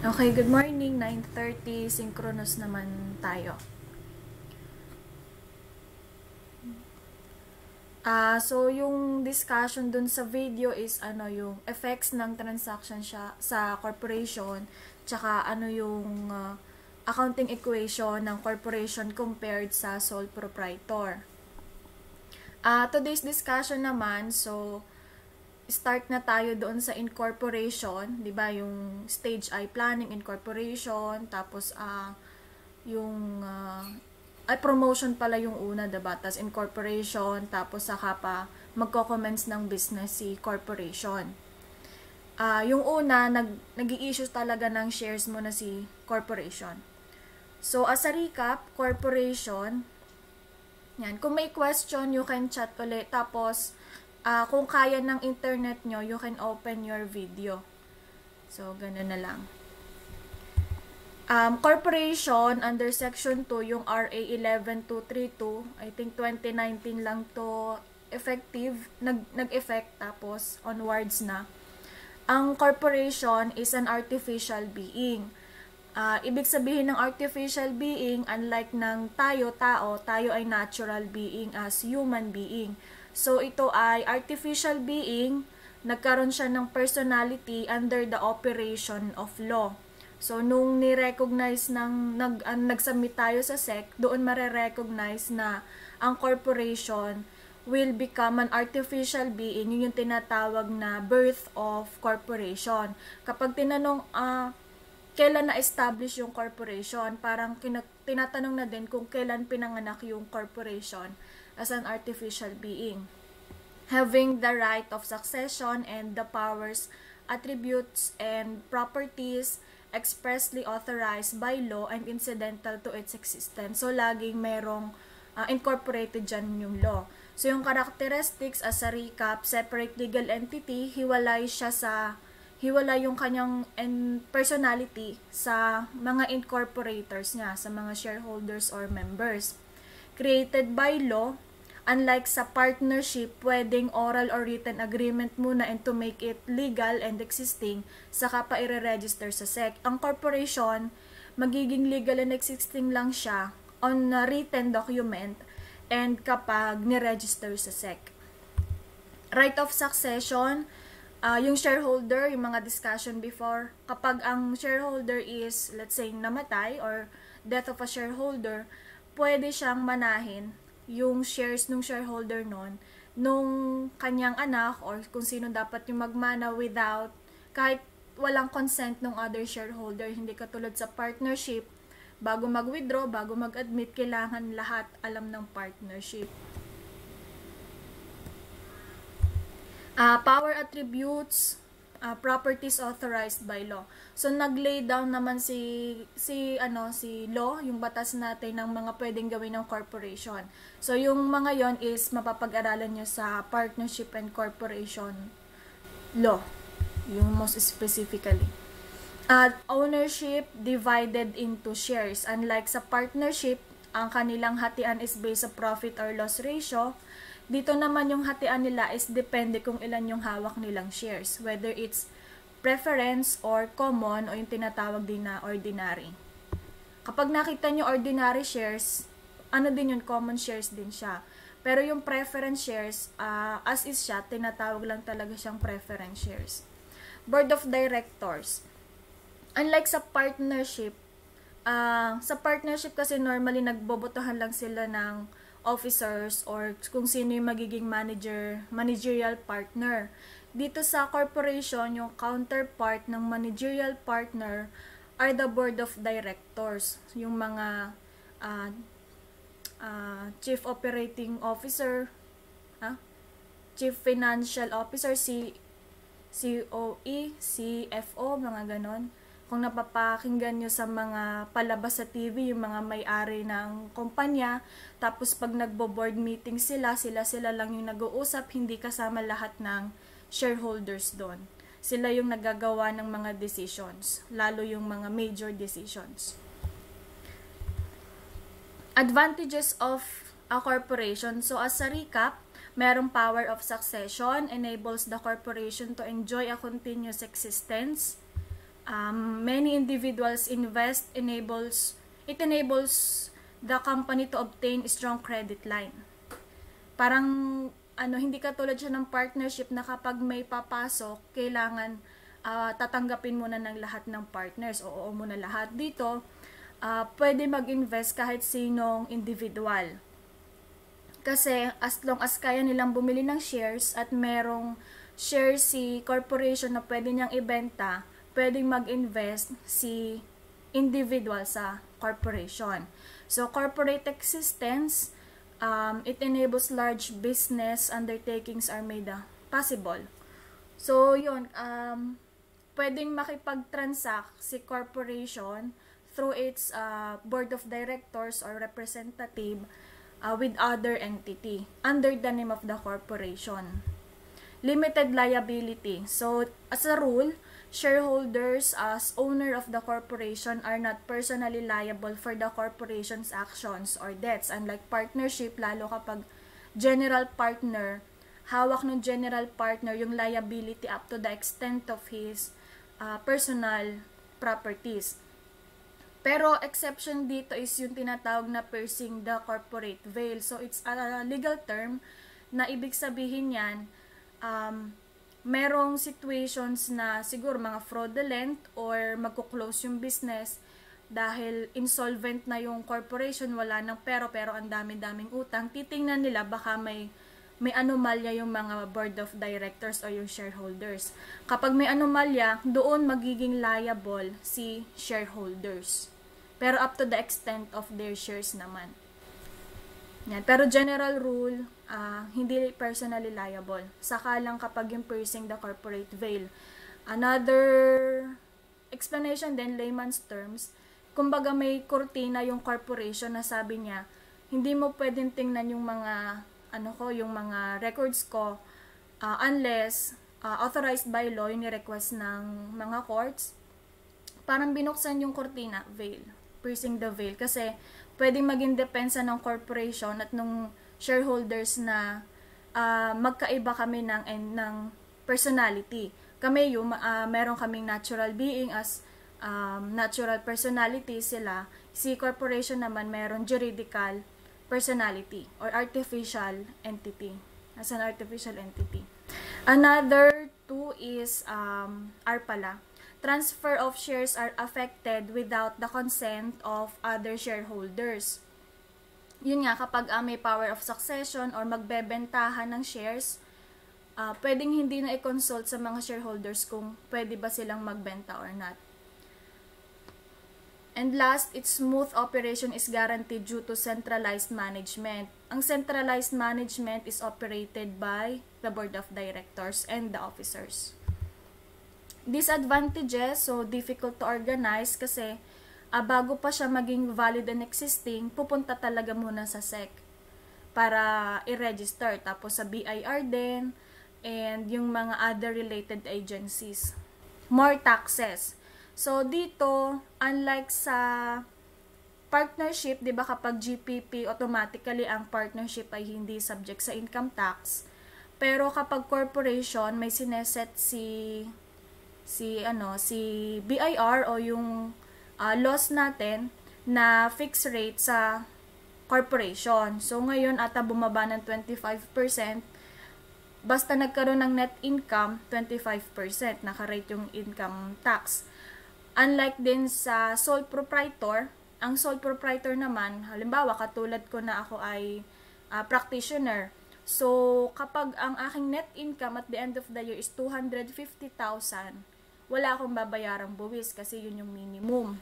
Okay, good morning. 9.30, synchronous naman tayo. Ah, uh, so yung discussion dun sa video is ano yung effects ng transaction siya sa corporation, tsaka ano yung uh, accounting equation ng corporation compared sa sole proprietor. Uh, today's discussion naman, so start na tayo doon sa incorporation, 'di ba? Yung stage I planning incorporation, tapos uh, yung uh, ay promotion pala yung una, 'di ba? Tapos incorporation, tapos saka pa magko-commence ng business si corporation. Uh, yung una, nag, nag-i-issue talaga ng shares mo na si corporation. So, as a recap, corporation, yan, kung may question, you can chat ulit. Tapos, uh, kung kaya ng internet nyo, you can open your video. So, ganun na lang. Um, corporation, under section 2, yung RA 11232, I think 2019 lang to effective, nag, nag-effect, tapos onwards na. Ang corporation is an artificial being. Uh, ibig sabihin ng artificial being, unlike ng tayo, tao, tayo ay natural being as human being. So, ito ay artificial being, nagkaroon siya ng personality under the operation of law. So, nung ni-recognize ng, nag, uh, nag-submit tayo sa SEC, doon mare-recognize na ang corporation will become an artificial being, yun yung tinatawag na birth of corporation. Kapag tinanong, uh, kailan na-establish yung corporation, parang tinatanong na din kung kailan pinanganak yung corporation as an artificial being, having the right of succession and the powers, attributes, and properties expressly authorized by law and incidental to its existence. So, laging merong uh, incorporated dyan yung law. So, yung characteristics as a recap, separate legal entity, hiwalay siya sa, hiwalay yung kanyang personality sa mga incorporators niya, sa mga shareholders or members. Created by law, Unlike sa partnership, pwedeng oral or written agreement muna and to make it legal and existing, saka pa i-register sa SEC. Ang corporation, magiging legal and existing lang siya on a written document and kapag ni-register sa SEC. Right of succession, uh, yung shareholder, yung mga discussion before, kapag ang shareholder is, let's say, namatay or death of a shareholder, pwede siyang manahin yung shares nung shareholder nun, nung kanyang anak or kung sino dapat yung magmana without kahit walang consent ng other shareholder. Hindi katulad sa partnership, bago mag-withdraw, bago mag-admit, kailangan lahat alam ng partnership. Uh, power attributes, uh, properties authorized by law. So nag-lay down naman si si ano si law, yung batas natin ng mga pwedeng gawin ng corporation. So yung mga yon is mapapag-aralan niyo sa partnership and corporation law, yung most specifically. At ownership divided into shares. Unlike sa partnership, ang kanilang hatian is based sa profit or loss ratio dito naman yung hatian nila is depende kung ilan yung hawak nilang shares. Whether it's preference or common o yung tinatawag din na ordinary. Kapag nakita nyo ordinary shares, ano din yun, common shares din siya. Pero yung preference shares, uh, as is siya, tinatawag lang talaga siyang preference shares. Board of Directors. Unlike sa partnership, uh, sa partnership kasi normally nagbobotohan lang sila ng officers or kung sino yung magiging manager, managerial partner. Dito sa corporation, yung counterpart ng managerial partner are the board of directors, yung mga uh, uh, chief operating officer, huh? chief financial officer, si COE, CFO, mga ganon kung napapakinggan nyo sa mga palabas sa TV, yung mga may-ari ng kumpanya, tapos pag nagbo-board meeting sila, sila-sila lang yung nag-uusap, hindi kasama lahat ng shareholders doon. Sila yung nagagawa ng mga decisions, lalo yung mga major decisions. Advantages of a corporation. So as a recap, merong power of succession, enables the corporation to enjoy a continuous existence, um, many individuals invest enables it enables the company to obtain strong credit line. Parang ano hindi katulad siya ng partnership na kapag may papasok, kailangan uh, tatanggapin muna ng lahat ng partners. Oo, muna lahat dito. Uh, pwede mag-invest kahit sinong individual. Kasi as long as kaya nilang bumili ng shares at merong shares si corporation na pwede niyang ibenta, pwedeng mag-invest si individual sa corporation. So, corporate existence, um, it enables large business undertakings are made uh, possible. So, yun, um, pwedeng makipag-transact si corporation through its uh, board of directors or representative uh, with other entity under the name of the corporation. Limited liability. So, as a rule, shareholders as owner of the corporation are not personally liable for the corporation's actions or debts. Unlike partnership, lalo kapag general partner, hawak ng general partner yung liability up to the extent of his uh, personal properties. Pero exception dito is yung tinatawag na piercing the corporate veil. So it's a legal term na ibig sabihin yan, um, merong situations na siguro mga fraudulent or magko-close yung business dahil insolvent na yung corporation, wala nang pero pero ang dami-daming utang, titingnan nila baka may may anomalya yung mga board of directors o yung shareholders. Kapag may anomalya, doon magiging liable si shareholders. Pero up to the extent of their shares naman. Yan. Pero general rule, uh, hindi personally liable. Saka lang kapag yung piercing the corporate veil. Another explanation din, layman's terms, kumbaga may kurtina yung corporation na sabi niya, hindi mo pwedeng tingnan yung mga ano ko, yung mga records ko uh, unless uh, authorized by law yung request ng mga courts. Parang binuksan yung cortina, veil, piercing the veil. Kasi pwedeng maging depensa ng corporation at nung shareholders na uh, magkaiba kami ng, ng personality. Kami yung uh, meron kaming natural being as um, natural personality sila. Si corporation naman meron juridical personality or artificial entity as an artificial entity. Another two is um, are pala. Transfer of shares are affected without the consent of other shareholders. Yun nga, kapag uh, may power of succession or magbebentahan ng shares, uh, pwedeng hindi na i-consult sa mga shareholders kung pwede ba silang magbenta or not. And last, its smooth operation is guaranteed due to centralized management. Ang centralized management is operated by the board of directors and the officers. Disadvantages, so difficult to organize kasi uh, bago pa siya maging valid and existing, pupunta talaga muna sa SEC para i-register. Tapos sa BIR din, and yung mga other related agencies. More taxes. So, dito, unlike sa partnership, di ba kapag GPP, automatically ang partnership ay hindi subject sa income tax. Pero kapag corporation, may sineset si si ano si BIR o yung uh, loss natin na fixed rate sa corporation. So ngayon ata bumaba ng 25%. Basta nagkaroon ng net income, 25%. Naka-rate yung income tax. Unlike din sa sole proprietor, ang sole proprietor naman, halimbawa katulad ko na ako ay uh, practitioner. So, kapag ang aking net income at the end of the year is 250,000, wala akong babayarang buwis kasi yun yung minimum.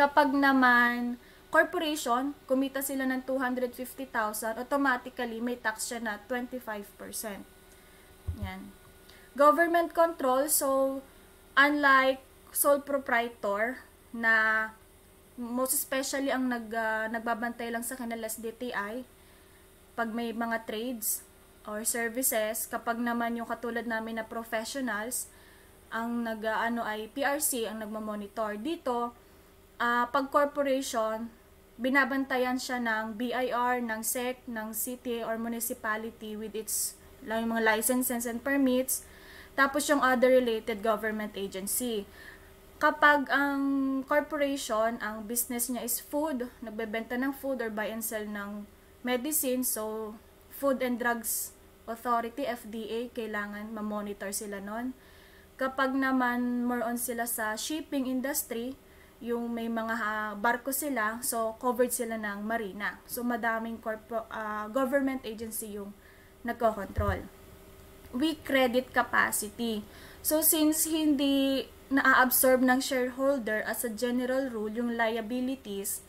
Kapag naman corporation, kumita sila ng 250,000, automatically may tax siya na 25%. Yan. Government control, so unlike sole proprietor na most especially ang nag, uh, nagbabantay lang sa kanila sa DTI pag may mga trades or services kapag naman yung katulad namin na professionals ang nag uh, ano ay PRC ang nagmo-monitor dito uh, pag corporation binabantayan siya ng BIR, ng SEC, ng city or municipality with its yung mga licenses and permits tapos yung other related government agency kapag ang corporation, ang business niya is food, nagbebenta ng food or buy and sell ng medicine, so Food and Drugs Authority, FDA, kailangan ma-monitor sila nun. Kapag naman more on sila sa shipping industry, yung may mga uh, barko sila, so covered sila ng marina. So madaming corpo, uh, government agency yung nagko-control. Weak credit capacity. So since hindi na-absorb ng shareholder as a general rule yung liabilities,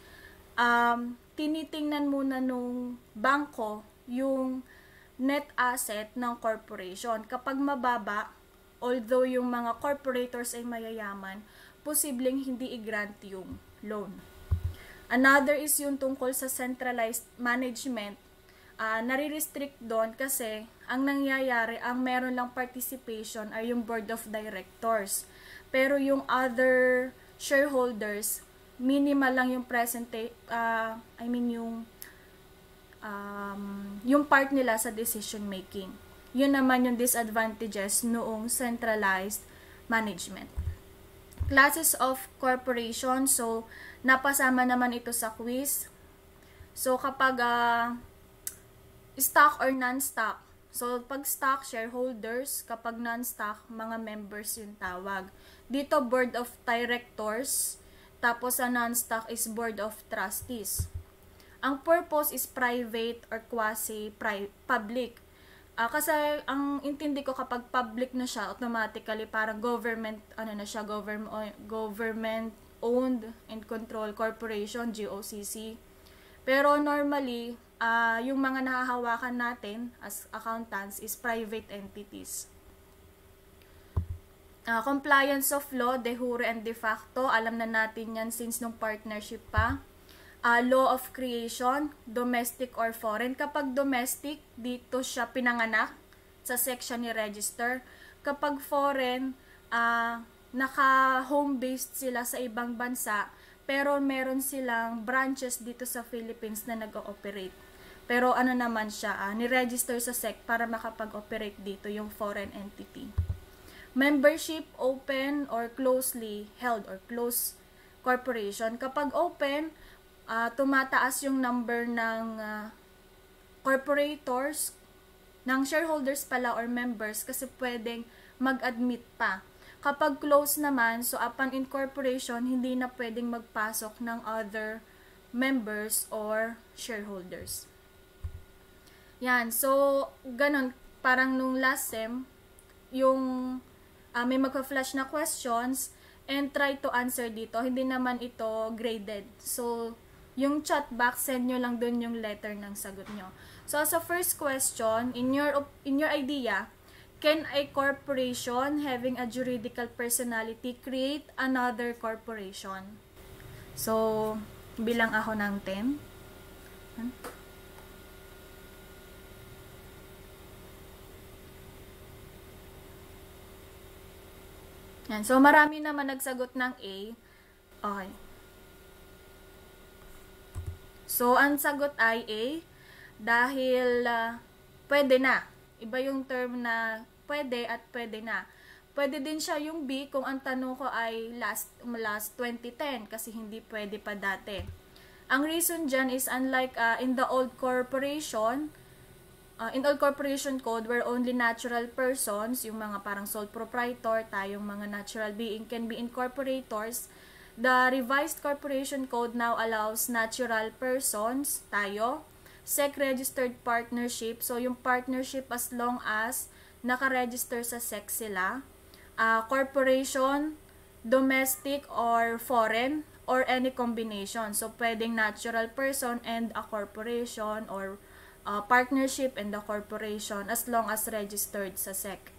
um, tinitingnan muna nung bangko yung net asset ng corporation. Kapag mababa, although yung mga corporators ay mayayaman, posibleng hindi i-grant yung loan. Another is yung tungkol sa centralized management. Uh, nare-restrict doon kasi ang nangyayari, ang meron lang participation ay yung board of directors. Pero yung other shareholders, minimal lang yung present, uh, I mean yung um, yung part nila sa decision making. Yun naman yung disadvantages noong centralized management. Classes of corporation, so napasama naman ito sa quiz. So kapag uh, stock or non-stock, So, pag stock, shareholders. Kapag non-stock, mga members yung tawag. Dito, board of directors. Tapos, sa non-stock is board of trustees. Ang purpose is private or quasi-public. Uh, kasi ang intindi ko kapag public na siya, automatically parang government, ano na siya, government, government owned and controlled corporation, GOCC. Pero normally, uh, yung mga nahahawakan natin as accountants is private entities. Uh, compliance of law, de jure and de facto, alam na natin yan since nung partnership pa. Uh, law of creation, domestic or foreign. Kapag domestic, dito siya pinanganak sa section ni register. Kapag foreign, uh, naka-home-based sila sa ibang bansa, pero meron silang branches dito sa Philippines na nag-ooperate. Pero ano naman siya, uh, ni-register sa SEC para makapag-operate dito yung foreign entity. Membership open or closely held or close corporation. Kapag open, uh, tumataas yung number ng uh, corporators, ng shareholders pala or members kasi pwedeng mag-admit pa. Kapag close naman, so upon incorporation, hindi na pwedeng magpasok ng other members or shareholders. Yan. So, ganun. Parang nung last sem, yung uh, may magpa-flash na questions and try to answer dito. Hindi naman ito graded. So, yung chat box, send nyo lang dun yung letter ng sagot nyo. So, as a first question, in your, in your idea, can a corporation having a juridical personality create another corporation? So, bilang ako ng 10. Hmm? Yan. So, marami naman nagsagot ng A. Okay. So, ang sagot ay A dahil uh, pwede na. Iba yung term na pwede at pwede na. Pwede din siya yung B kung ang tanong ko ay last, last 2010 kasi hindi pwede pa dati. Ang reason dyan is unlike uh, in the old corporation, uh, in all corporation code where only natural persons, yung mga parang sole proprietor, tayong mga natural being can be incorporators, the revised corporation code now allows natural persons, tayo, SEC registered partnership, so yung partnership as long as naka-register sa SEC sila, uh, corporation, domestic or foreign, or any combination. So, pwedeng natural person and a corporation or uh, partnership and the corporation as long as registered sa SEC.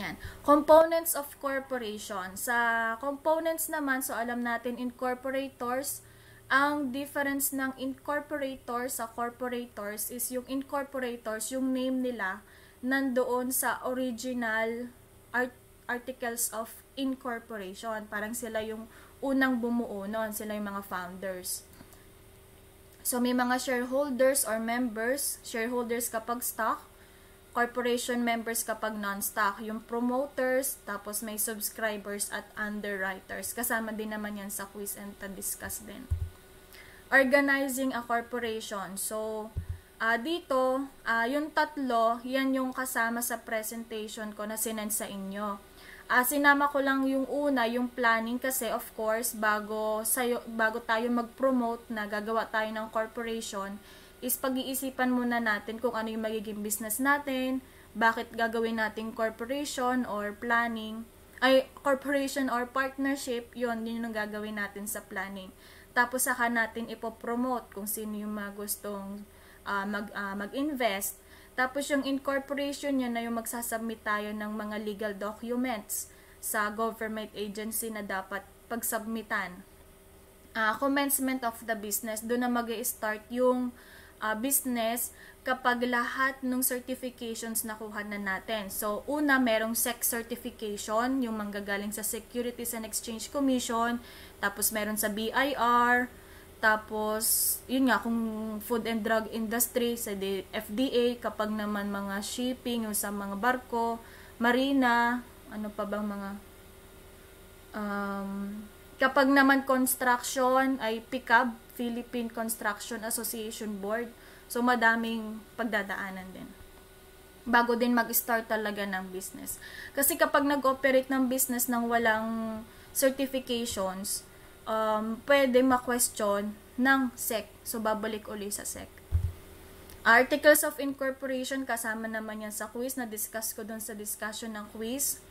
Yan. Components of corporation. Sa components naman, so alam natin incorporators, ang difference ng incorporator sa corporators is yung incorporators, yung name nila, nandoon sa original art articles of incorporation. Parang sila yung unang bumuo noon, sila yung mga founders. So, may mga shareholders or members, shareholders kapag stock, corporation members kapag non-stock, yung promoters, tapos may subscribers at underwriters. Kasama din naman yan sa quiz and discuss din. Organizing a corporation. So, uh, dito, uh, yung tatlo, yan yung kasama sa presentation ko na sinend sa inyo. Uh, sinama ko lang yung una, yung planning kasi of course, bago, sayo, bago tayo mag-promote na gagawa tayo ng corporation, is pag-iisipan muna natin kung ano yung magiging business natin, bakit gagawin natin corporation or planning, ay corporation or partnership, yon yun yung gagawin natin sa planning. Tapos saka natin ipopromote kung sino yung mga gustong uh, mag, uh, mag-invest. Tapos yung incorporation yun na yung magsasubmit tayo ng mga legal documents sa government agency na dapat pagsubmitan. Uh, commencement of the business, doon na mag start yung uh, business kapag lahat ng certifications nakuha na natin. So, una, merong SEC certification, yung manggagaling sa Securities and Exchange Commission, tapos meron sa BIR, tapos, yun nga, kung food and drug industry, sa FDA, kapag naman mga shipping, yung sa mga barko, marina, ano pa bang mga, um, kapag naman construction, ay PICAB, Philippine Construction Association Board. So, madaming pagdadaanan din. Bago din mag-start talaga ng business. Kasi kapag nag-operate ng business ng walang certifications, um, pwede ma-question ng SEC. So, babalik uli sa SEC. Articles of Incorporation, kasama naman yan sa quiz. Na-discuss ko dun sa discussion ng quiz.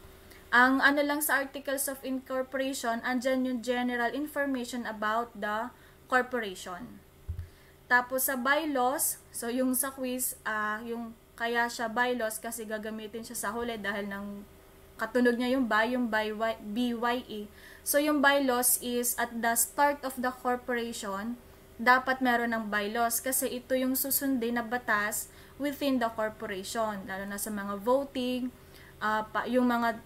Ang ano lang sa Articles of Incorporation, andyan yung general information about the corporation. Tapos sa bylaws, so yung sa quiz, uh, yung kaya siya bylaws kasi gagamitin siya sa huli dahil ng katunog niya yung by, yung by, BYE. So yung bylaws is at the start of the corporation, dapat meron ng bylaws kasi ito yung susundin na batas within the corporation, lalo na sa mga voting, uh, pa, yung mga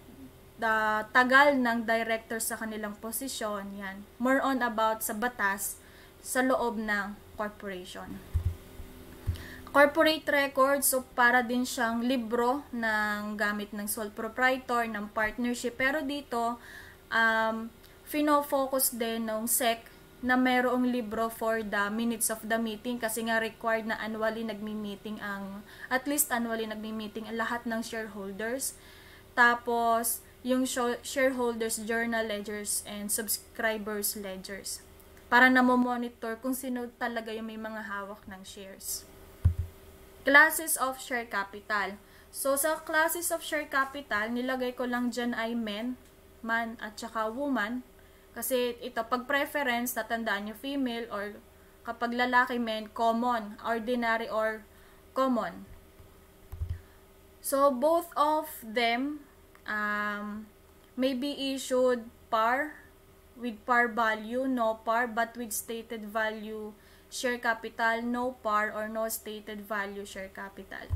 the tagal ng director sa kanilang posisyon, yan. More on about sa batas sa loob ng corporation. Corporate record, so para din siyang libro ng gamit ng sole proprietor, ng partnership. Pero dito, um, fino-focus din ng SEC na merong libro for the minutes of the meeting kasi nga required na annually nagmi-meeting ang, at least annually nagmi-meeting ang lahat ng shareholders. Tapos, yung shareholders journal ledgers and subscribers ledgers para na monitor kung sino talaga yung may mga hawak ng shares. Classes of share capital. So, sa classes of share capital, nilagay ko lang dyan ay men, man at saka woman. Kasi ito, pag preference, natandaan nyo female or kapag lalaki men, common, ordinary or common. So, both of them um, may be issued par with par value, no par, but with stated value share capital, no par or no stated value share capital.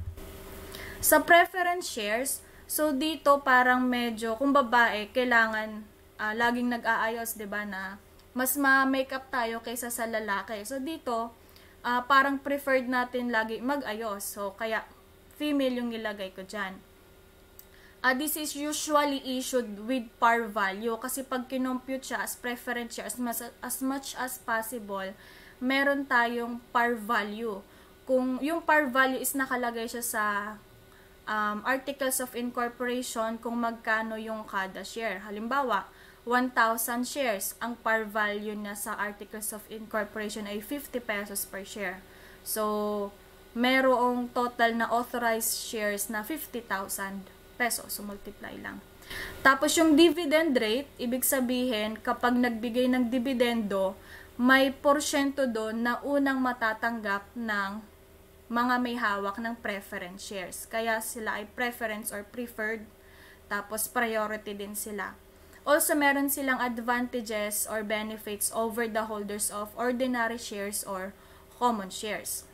Sa preference shares, so dito parang medyo, kung babae, kailangan uh, laging nag-aayos, ba na mas ma-make up tayo kaysa sa lalaki. So dito, uh, parang preferred natin lagi mag-ayos. So kaya female yung nilagay ko diyan uh, this is usually issued with par value kasi pag kinompute siya as preference share as, as much as possible, meron tayong par value. Kung yung par value is nakalagay siya sa um, articles of incorporation kung magkano yung kada share. Halimbawa, 1,000 shares. Ang par value niya sa articles of incorporation ay 50 pesos per share. So, merong total na authorized shares na 50,000 peso. So, multiply lang. Tapos, yung dividend rate, ibig sabihin, kapag nagbigay ng dividendo, may porsyento doon na unang matatanggap ng mga may hawak ng preference shares. Kaya sila ay preference or preferred, tapos priority din sila. Also, meron silang advantages or benefits over the holders of ordinary shares or common shares.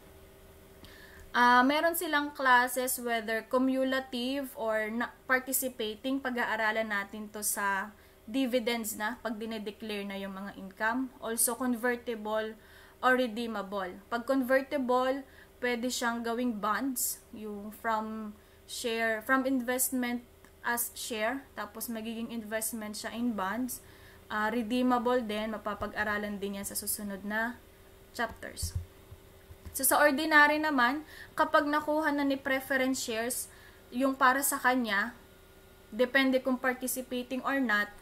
Uh, meron silang classes whether cumulative or na participating. Pag-aaralan natin to sa dividends na pag dinedeclare na yung mga income. Also convertible or redeemable. Pag convertible, pwede siyang gawing bonds, yung from share from investment as share, tapos magiging investment siya in bonds. Uh, redeemable din, mapapag-aralan din yan sa susunod na chapters. So sa ordinary naman, kapag nakuha na ni preference shares, yung para sa kanya, depende kung participating or not,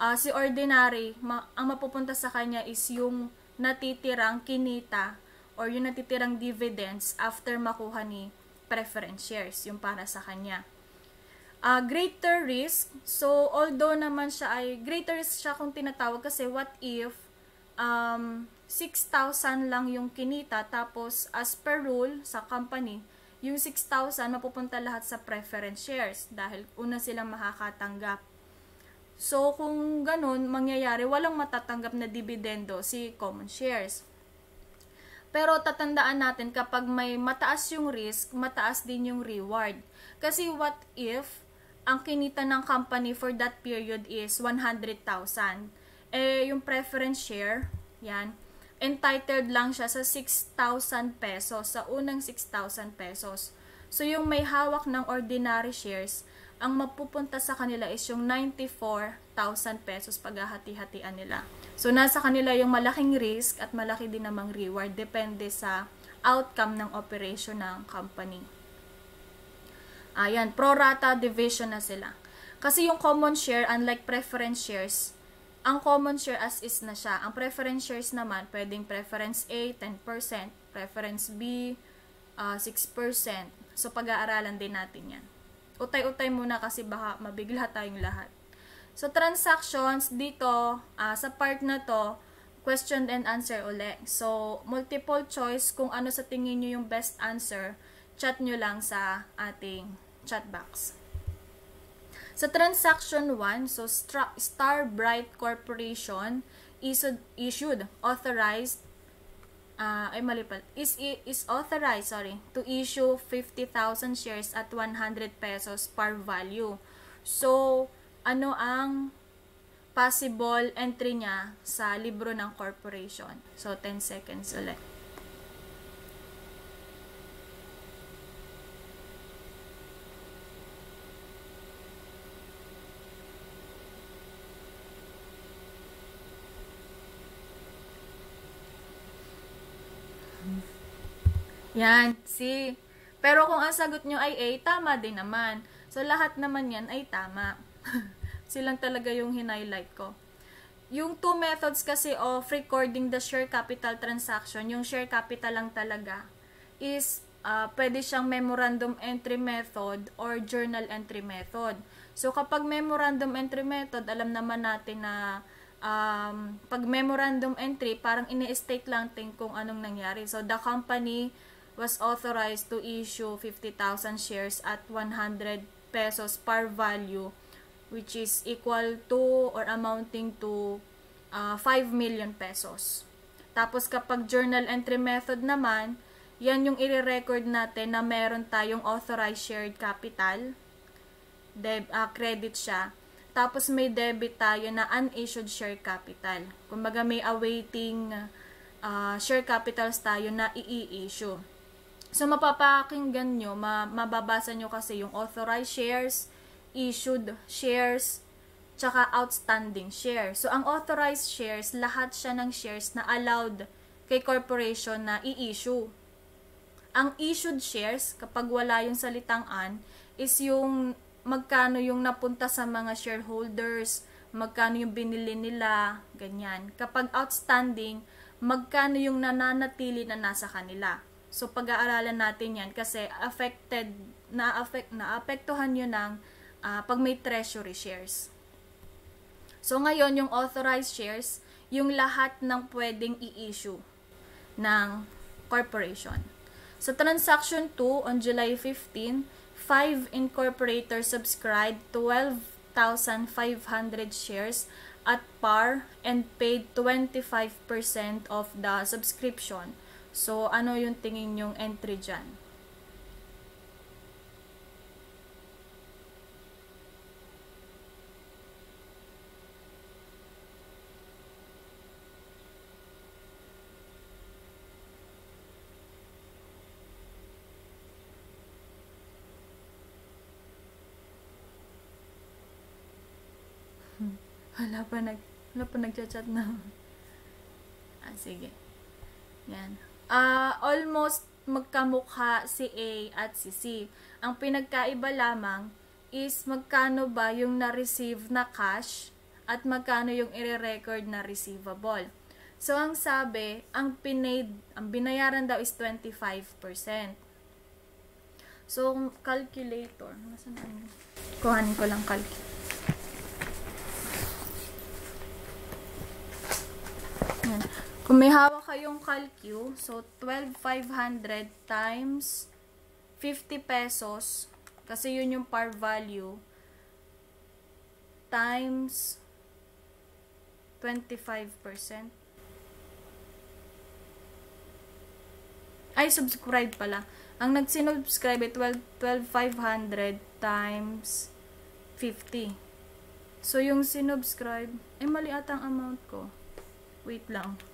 uh, si ordinary, ma- ang mapupunta sa kanya is yung natitirang kinita or yung natitirang dividends after makuha ni preference shares, yung para sa kanya. Uh, greater risk, so although naman siya ay, greater risk siya kung tinatawag kasi what if um, 6,000 lang yung kinita tapos as per rule sa company, yung 6,000 mapupunta lahat sa preference shares dahil una silang makakatanggap. So, kung ganun, mangyayari, walang matatanggap na dividendo si common shares. Pero tatandaan natin kapag may mataas yung risk, mataas din yung reward. Kasi what if ang kinita ng company for that period is 100,000? Eh, yung preference share, yan, entitled lang siya sa 6,000 pesos, sa unang 6,000 pesos. So, yung may hawak ng ordinary shares, ang mapupunta sa kanila is yung 94,000 pesos paghahati-hatian nila. So, nasa kanila yung malaking risk at malaki din namang reward. Depende sa outcome ng operation ng company. Ayan, pro rata division na sila. Kasi yung common share, unlike preference shares, ang common share as is na siya. Ang preference shares naman, pwedeng preference A, 10%, preference B, uh, 6%. So, pag-aaralan din natin yan. Utay-utay muna kasi baka mabigla tayong lahat. So, transactions dito, uh, sa part na to, question and answer uli. So, multiple choice kung ano sa tingin nyo yung best answer, chat nyo lang sa ating chat box. Sa transaction 1, so Star Bright Corporation issued, issued authorized uh, ay mali pa, is, is authorized, sorry, to issue 50,000 shares at 100 pesos par value. So, ano ang possible entry niya sa libro ng corporation. So, 10 seconds ulit. Yan, si. Pero kung ang sagot nyo ay A, tama din naman. So, lahat naman yan ay tama. Silang talaga yung hinighlight ko. Yung two methods kasi of recording the share capital transaction, yung share capital lang talaga, is uh, pwede siyang memorandum entry method or journal entry method. So, kapag memorandum entry method, alam naman natin na um, pag memorandum entry, parang ini-state lang tin kung anong nangyari. So, the company was authorized to issue 50,000 shares at 100 pesos par value which is equal to or amounting to uh, 5 million pesos. Tapos kapag journal entry method naman, yan yung i-record natin na meron tayong authorized shared capital. Deb, uh, credit siya. Tapos may debit tayo na unissued share capital. Kumbaga may awaiting uh, share capitals tayo na i-issue. So mapapakinggan nyo, ma mababasa nyo kasi yung authorized shares, issued shares, tsaka outstanding shares. So, ang authorized shares, lahat siya ng shares na allowed kay corporation na i-issue. Ang issued shares, kapag wala yung salitang an, is yung magkano yung napunta sa mga shareholders, magkano yung binili nila, ganyan. Kapag outstanding, magkano yung nananatili na nasa kanila. So, pag-aaralan natin yan kasi affected, na-affect, na-apektuhan yun ng uh, pag may treasury shares. So ngayon, yung authorized shares, yung lahat ng pwedeng i-issue ng corporation. Sa so, transaction 2 on July 15, 5 incorporators subscribed 12,500 shares at par and paid 25% of the subscription. So, ano yung tingin yung entry dyan? Hmm. wala pa nag wala pa nagcha-chat na. Ah sige. Yan. Uh, almost magkamukha si A at si C. Ang pinagkaiba lamang is magkano ba yung na-receive na cash at magkano yung i-record na receivable. So, ang sabi, ang pinaid, ang binayaran daw is 25%. So, calculator. Nasaan na Kuhanin ko lang calculator. Yan. Kung may hawak kayong calcu, so 12,500 times 50 pesos, kasi yun yung par value, times 25%. Ay, subscribe pala. Ang nagsinubscribe ay 12,500 times 50. So, yung sinubscribe, eh mali ata ang amount ko. Wait lang.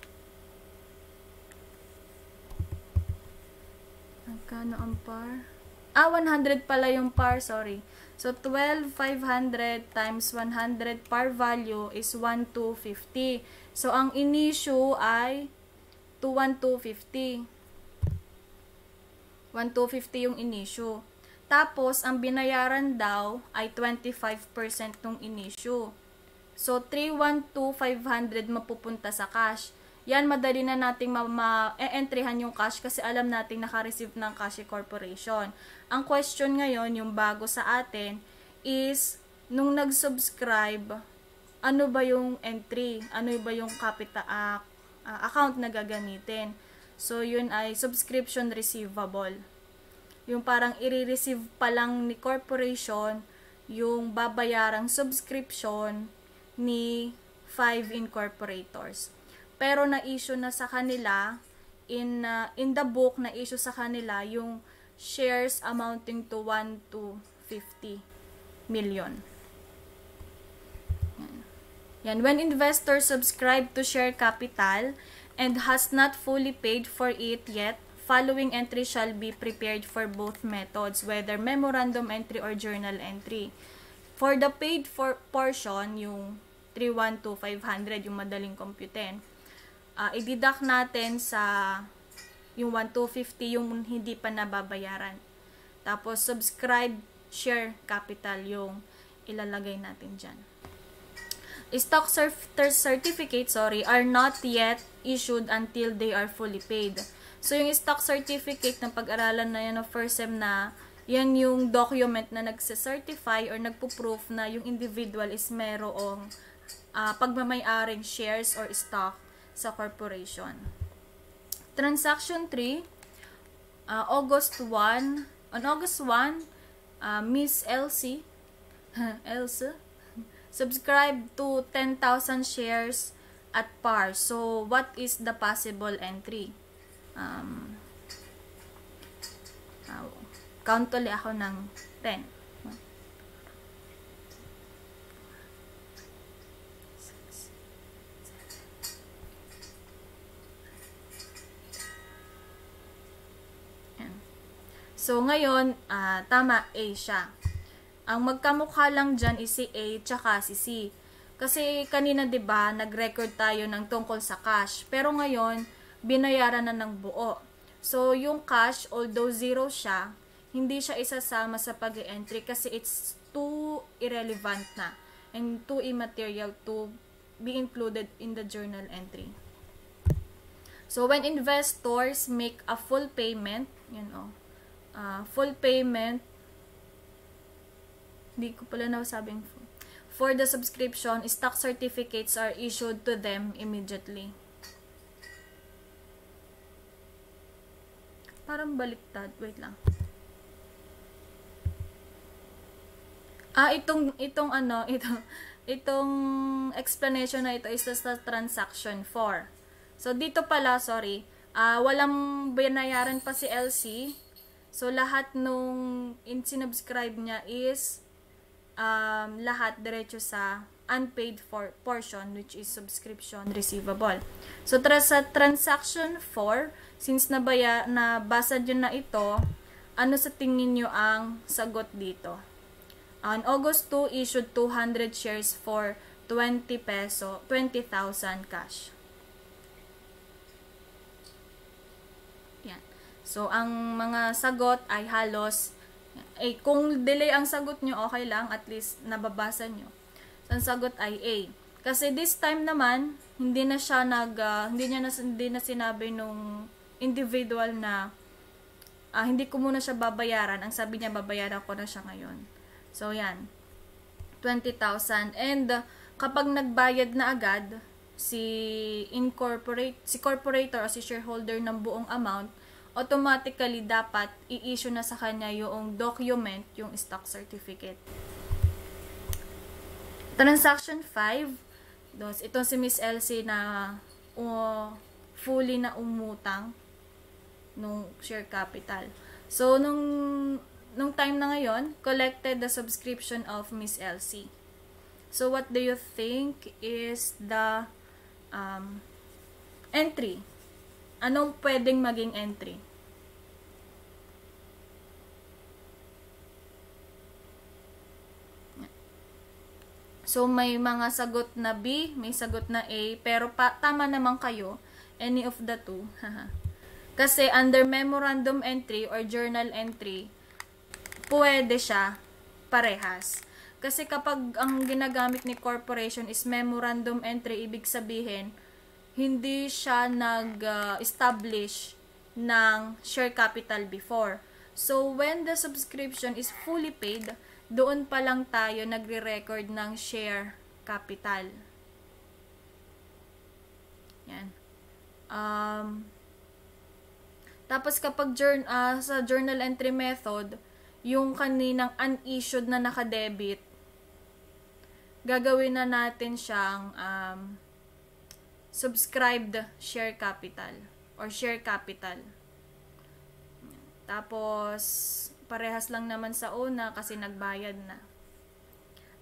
Magkano ang par? Ah, 100 pala yung par, sorry. So, 12,500 times 100 par value is 1,250. So, ang inisyu ay 2,1,250. 1,250 yung inisyu. Tapos, ang binayaran daw ay 25% ng inisyu. So, 312,500 mapupunta sa cash. Yan, madali na nating ma-entryhan yung cash kasi alam nating naka-receive ng cash corporation. Ang question ngayon, yung bago sa atin, is nung nag-subscribe, ano ba yung entry? Ano ba yung capital uh, uh, account na gagamitin? So, yun ay subscription receivable. Yung parang i-receive pa lang ni corporation yung babayarang subscription ni 5 incorporators pero na-issue na sa kanila in uh, in the book na issue sa kanila yung shares amounting to 1 to 50 million. Yan. When investors subscribe to share capital and has not fully paid for it yet, following entry shall be prepared for both methods, whether memorandum entry or journal entry. For the paid for portion, yung 312,500, yung madaling computin, uh, i-deduct natin sa yung 1250 yung hindi pa nababayaran. Tapos subscribe share capital yung ilalagay natin dyan. Stock certificate, sorry, are not yet issued until they are fully paid. So, yung stock certificate ng pag-aralan na yan of first sem na, yan yung document na nagse-certify or nagpo-proof na yung individual is merong uh, pagmamay-aring shares or stock sa corporation. Transaction 3, uh, August 1, on August 1, uh, Miss Elsie, Elsa, subscribed to 10,000 shares at par. So, what is the possible entry? Um, uh, count ulit ako ng 10. So, ngayon, uh, tama, A siya. Ang magkamukha lang dyan is si A tsaka si C. Kasi kanina 'di ba, nag-record tayo ng tungkol sa cash. Pero ngayon, binayaran na ng buo. So, yung cash, although zero siya, hindi siya isasama sa pag-entry kasi it's too irrelevant na and too immaterial to be included in the journal entry. So, when investors make a full payment, you know, uh, full payment hindi ko pala nasabing full. For the subscription, stock certificates are issued to them immediately. Parang baliktad. Wait lang. Ah, itong, itong ano, itong, itong explanation na ito is sa transaction 4. So, dito pala, sorry, uh, walang binayaran pa si LC So, lahat nung in sinubscribe niya is um, lahat diretso sa unpaid for portion which is subscription receivable. So, tra sa transaction 4, since nabaya, nabasa nyo na ito, ano sa tingin nyo ang sagot dito? On August 2, issued 200 shares for 20 peso, 20,000 cash. Yan. So, ang mga sagot ay halos, eh, kung delay ang sagot nyo, okay lang, at least nababasa nyo. So, ang sagot ay A. Kasi this time naman, hindi na siya nag, uh, hindi niya na, hindi na sinabi nung individual na uh, hindi ko muna siya babayaran. Ang sabi niya, babayaran ko na siya ngayon. So, yan. 20,000. And, uh, kapag nagbayad na agad, si incorporate, si corporator o si shareholder ng buong amount, automatically dapat i-issue na sa kanya yung document, yung stock certificate. Transaction 5, dos, ito si Miss Elsie na uh, fully na umutang nung share capital. So, nung, nung time na ngayon, collected the subscription of Miss Elsie. So, what do you think is the um, entry? Anong pwedeng maging entry? So, may mga sagot na B, may sagot na A, pero pa, tama naman kayo, any of the two. Kasi under memorandum entry or journal entry, pwede siya parehas. Kasi kapag ang ginagamit ni corporation is memorandum entry, ibig sabihin, hindi siya nag-establish ng share capital before. So, when the subscription is fully paid, doon pa lang tayo nagre-record ng share capital. Yan. Um, tapos kapag journal, uh, sa journal entry method, yung kaninang unissued na nakadebit, gagawin na natin siyang um, subscribed share capital or share capital. Tapos, parehas lang naman sa una kasi nagbayad na.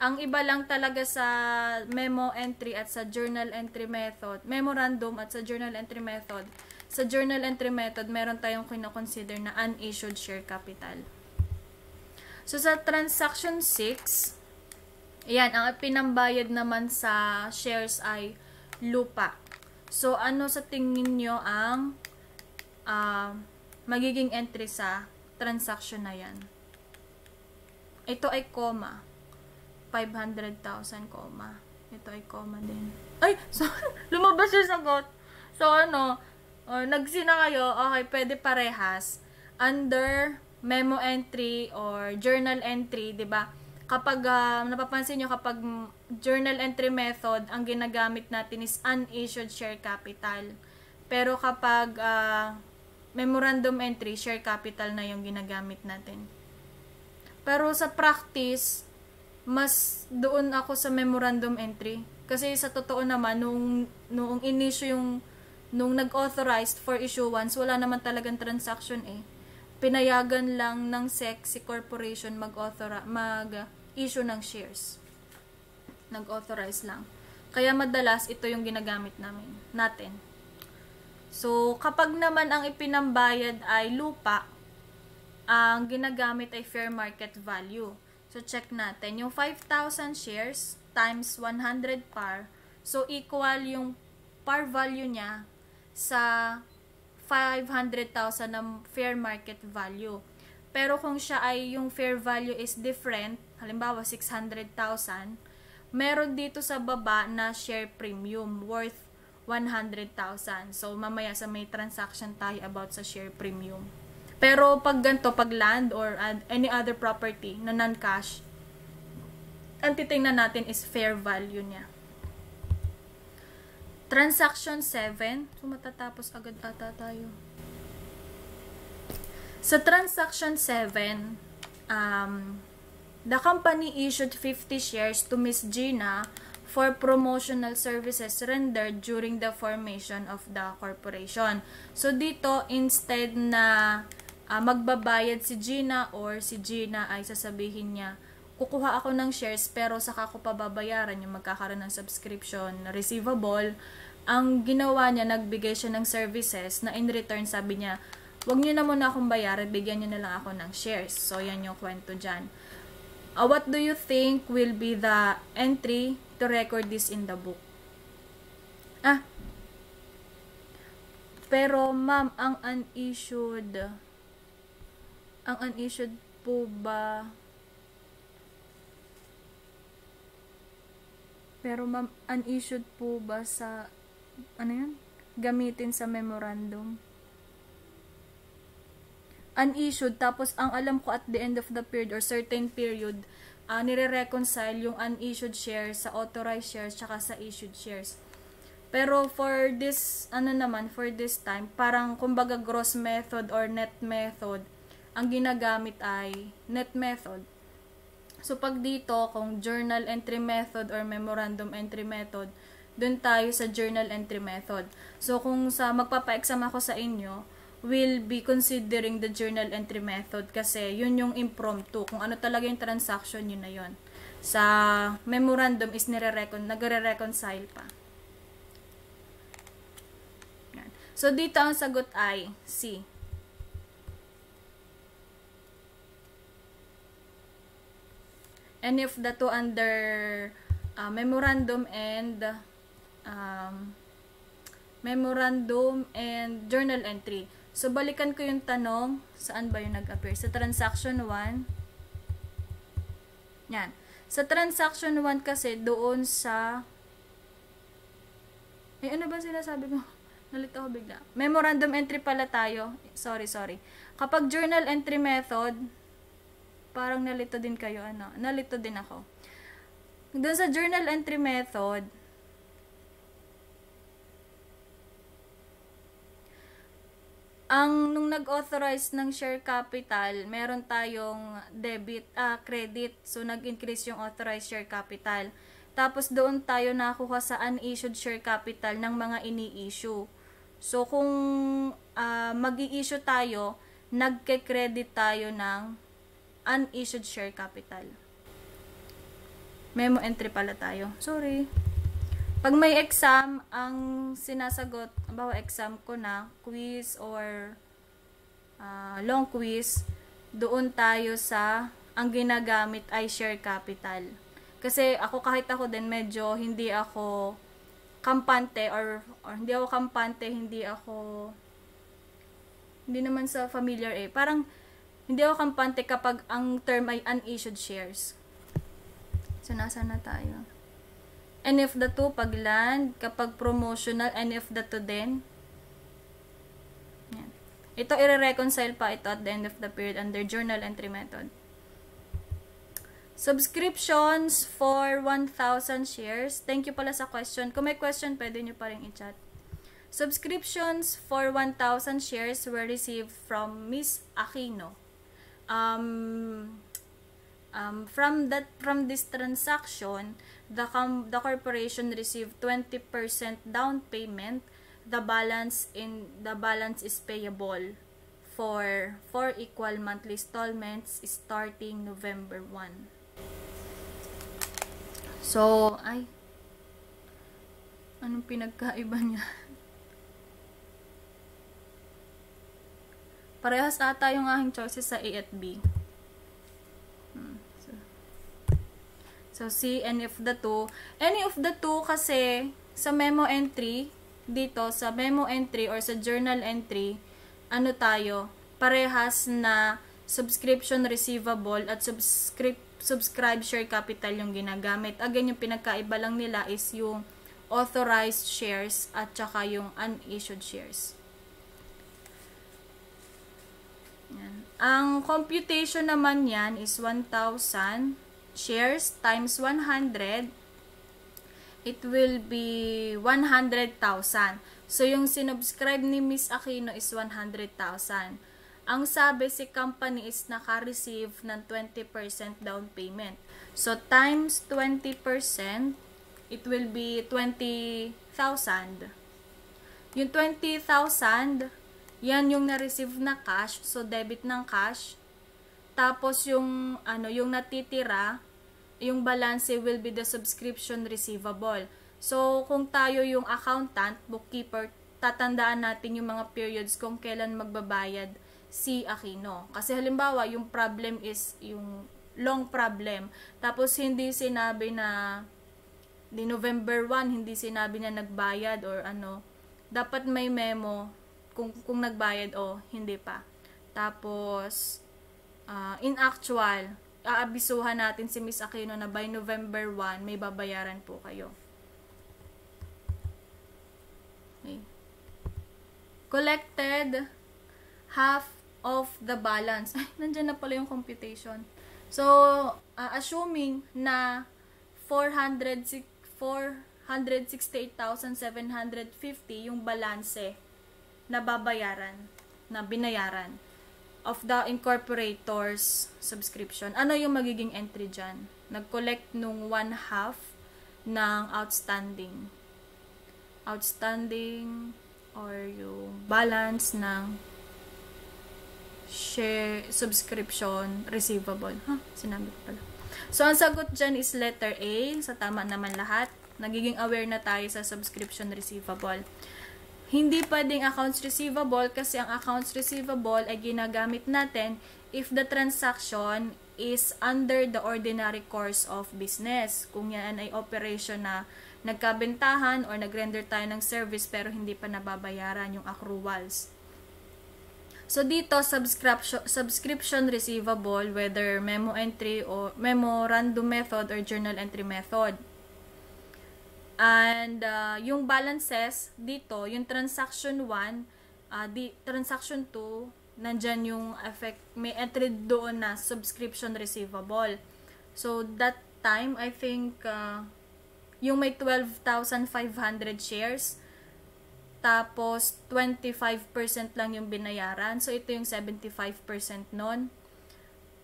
Ang iba lang talaga sa memo entry at sa journal entry method, memorandum at sa journal entry method, sa journal entry method, meron tayong kinoconsider na unissued share capital. So, sa transaction 6, Ayan, ang pinambayad naman sa shares ay lupa. So, ano sa tingin nyo ang uh, magiging entry sa transaction na yan? Ito ay comma. 500,000 comma. Ito ay comma din. Ay! So, lumabas yung sagot. So, ano, uh, nagsina kayo, okay, pwede parehas. Under memo entry or journal entry, 'di ba? Kapag uh, napapansin nyo kapag journal entry method, ang ginagamit natin is unissued share capital. Pero kapag uh, memorandum entry, share capital na yung ginagamit natin. Pero sa practice, mas doon ako sa memorandum entry. Kasi sa totoo naman, nung, nung in-issue yung, nung nag-authorized for issuance, wala naman talagang transaction eh. Pinayagan lang ng SEC si corporation mag-authorize, mag issue ng shares. Nag-authorize lang. Kaya madalas ito yung ginagamit namin, natin. So, kapag naman ang ipinambayad ay lupa, ang ginagamit ay fair market value. So, check natin. Yung 5,000 shares times 100 par, so equal yung par value niya sa 500,000 ng fair market value. Pero kung siya ay yung fair value is different, halimbawa 600,000, meron dito sa baba na share premium worth 100,000. So, mamaya sa may transaction tayo about sa share premium. Pero pag ganito, pag land or any other property na non-cash, ang titingnan natin is fair value niya. Transaction 7. So, matatapos agad ata tayo. Sa transaction 7, um, The company issued 50 shares to Miss Gina for promotional services rendered during the formation of the corporation. So dito instead na uh, magbabayad si Gina or si Gina ay sasabihin niya kukuha ako ng shares pero saka ko pababayaran yung magkakaroon ng subscription receivable. Ang ginawa niya, nagbigay siya ng services na in return sabi niya, wag niyo na muna akong bayaran, bigyan niyo na lang ako ng shares. So, yan yung kwento dyan. Uh, what do you think will be the entry to record this in the book. Ah, pero ma'am, ang unissued, ang unissued po ba, pero ma'am, unissued po ba sa, ano yan? Gamitin sa memorandum? Unissued, tapos ang alam ko at the end of the period or certain period, uh, nire-reconcile yung unissued shares sa authorized shares tsaka sa issued shares. Pero for this, ano naman, for this time, parang kumbaga gross method or net method, ang ginagamit ay net method. So pag dito, kung journal entry method or memorandum entry method, dun tayo sa journal entry method. So kung sa magpapa-exam ako sa inyo, will be considering the journal entry method kasi yun yung impromptu. Kung ano talaga yung transaction, yun na yun. Sa memorandum is nire-recon, nagre-reconcile pa. So, dito ang sagot ay C. And if the two under uh, memorandum and um, memorandum and journal entry. So, balikan ko yung tanong, saan ba yung nag-appear? Sa transaction 1. Yan. Sa transaction 1 kasi, doon sa... Eh, ano ba sinasabi ko? Nalito ako bigla. Memorandum entry pala tayo. Sorry, sorry. Kapag journal entry method, parang nalito din kayo, ano, nalito din ako. Doon sa journal entry method, ang nung nag-authorize ng share capital, meron tayong debit, ah, credit. So, nag-increase yung authorized share capital. Tapos, doon tayo nakuha sa unissued share capital ng mga ini-issue. So, kung uh, mag issue tayo, nagke-credit tayo ng unissued share capital. Memo entry pala tayo. Sorry. Pag may exam, ang sinasagot, bawa exam ko na, quiz or uh, long quiz, doon tayo sa, ang ginagamit ay share capital. Kasi ako kahit ako din, medyo hindi ako kampante or, or hindi ako kampante, hindi ako hindi naman sa familiar eh. Parang hindi ako kampante kapag ang term ay unissued shares. So, nasa na tayo? If the two, pag land, kapag promotional, if the two din. Yan. Ito, i-reconcile pa ito at the end of the period under journal entry method. Subscriptions for 1,000 shares. Thank you pala sa question. Kung may question, pwede nyo pa rin i-chat. Subscriptions for 1,000 shares were received from Miss Aquino. Um, um, from that from this transaction, the com the corporation received 20% down payment. The balance in the balance is payable for four equal monthly installments starting November 1. So, ay, anong pinagkaiba niya? Parehas ata yung aking choices sa A at B. Hmm, so, so, C, any of the two. Any of the two kasi sa memo entry, dito sa memo entry or sa journal entry, ano tayo, parehas na subscription receivable at subscription subscribe share capital yung ginagamit. Again, yung pinagkaiba lang nila is yung authorized shares at saka yung unissued shares. Yan. Ang computation naman yan is 1,000 shares times 100. It will be 100,000. So, yung sinubscribe ni Miss Aquino is 100,000. Ang sabi si company is naka-receive ng 20% down payment. So, times 20%, it will be 20,000. Yung 20,000, yan yung na-receive na cash. So, debit ng cash. Tapos, yung, ano, yung natitira, yung balance will be the subscription receivable. So, kung tayo yung accountant, bookkeeper, tatandaan natin yung mga periods kung kailan magbabayad si Aquino. Kasi halimbawa, yung problem is yung long problem. Tapos hindi sinabi na di November 1 hindi sinabi na nagbayad or ano dapat may memo kung kung nagbayad o hindi pa tapos uh, in actual aabisuhan natin si Miss Aquino na by November 1 may babayaran po kayo. Okay. collected half of the balance. Ay nandiyan na pala yung computation. So uh, assuming na 406 468,750 yung balanse na babayaran, na binayaran of the incorporator's subscription. Ano yung magiging entry dyan? Nag-collect nung one half ng outstanding. Outstanding or yung balance ng share subscription receivable. Ha? Huh? Sinabi ko pala. So, ang sagot dyan is letter A. Sa tama naman lahat. Nagiging aware na tayo sa subscription receivable. Hindi pwedeng accounts receivable kasi ang accounts receivable ay ginagamit natin if the transaction is under the ordinary course of business. Kung yan ay operation na nagkabentahan or nagrender tayo ng service pero hindi pa nababayaran yung accruals. So dito subscription subscription receivable whether memo entry or memorandum method or journal entry method. And uh, yung balances dito, yung transaction 1, uh, di, transaction 2, nandyan yung effect, may entry doon na subscription receivable. So that time, I think uh, yung may 12,500 shares, tapos, 25% lang yung binayaran. So, ito yung 75% nun.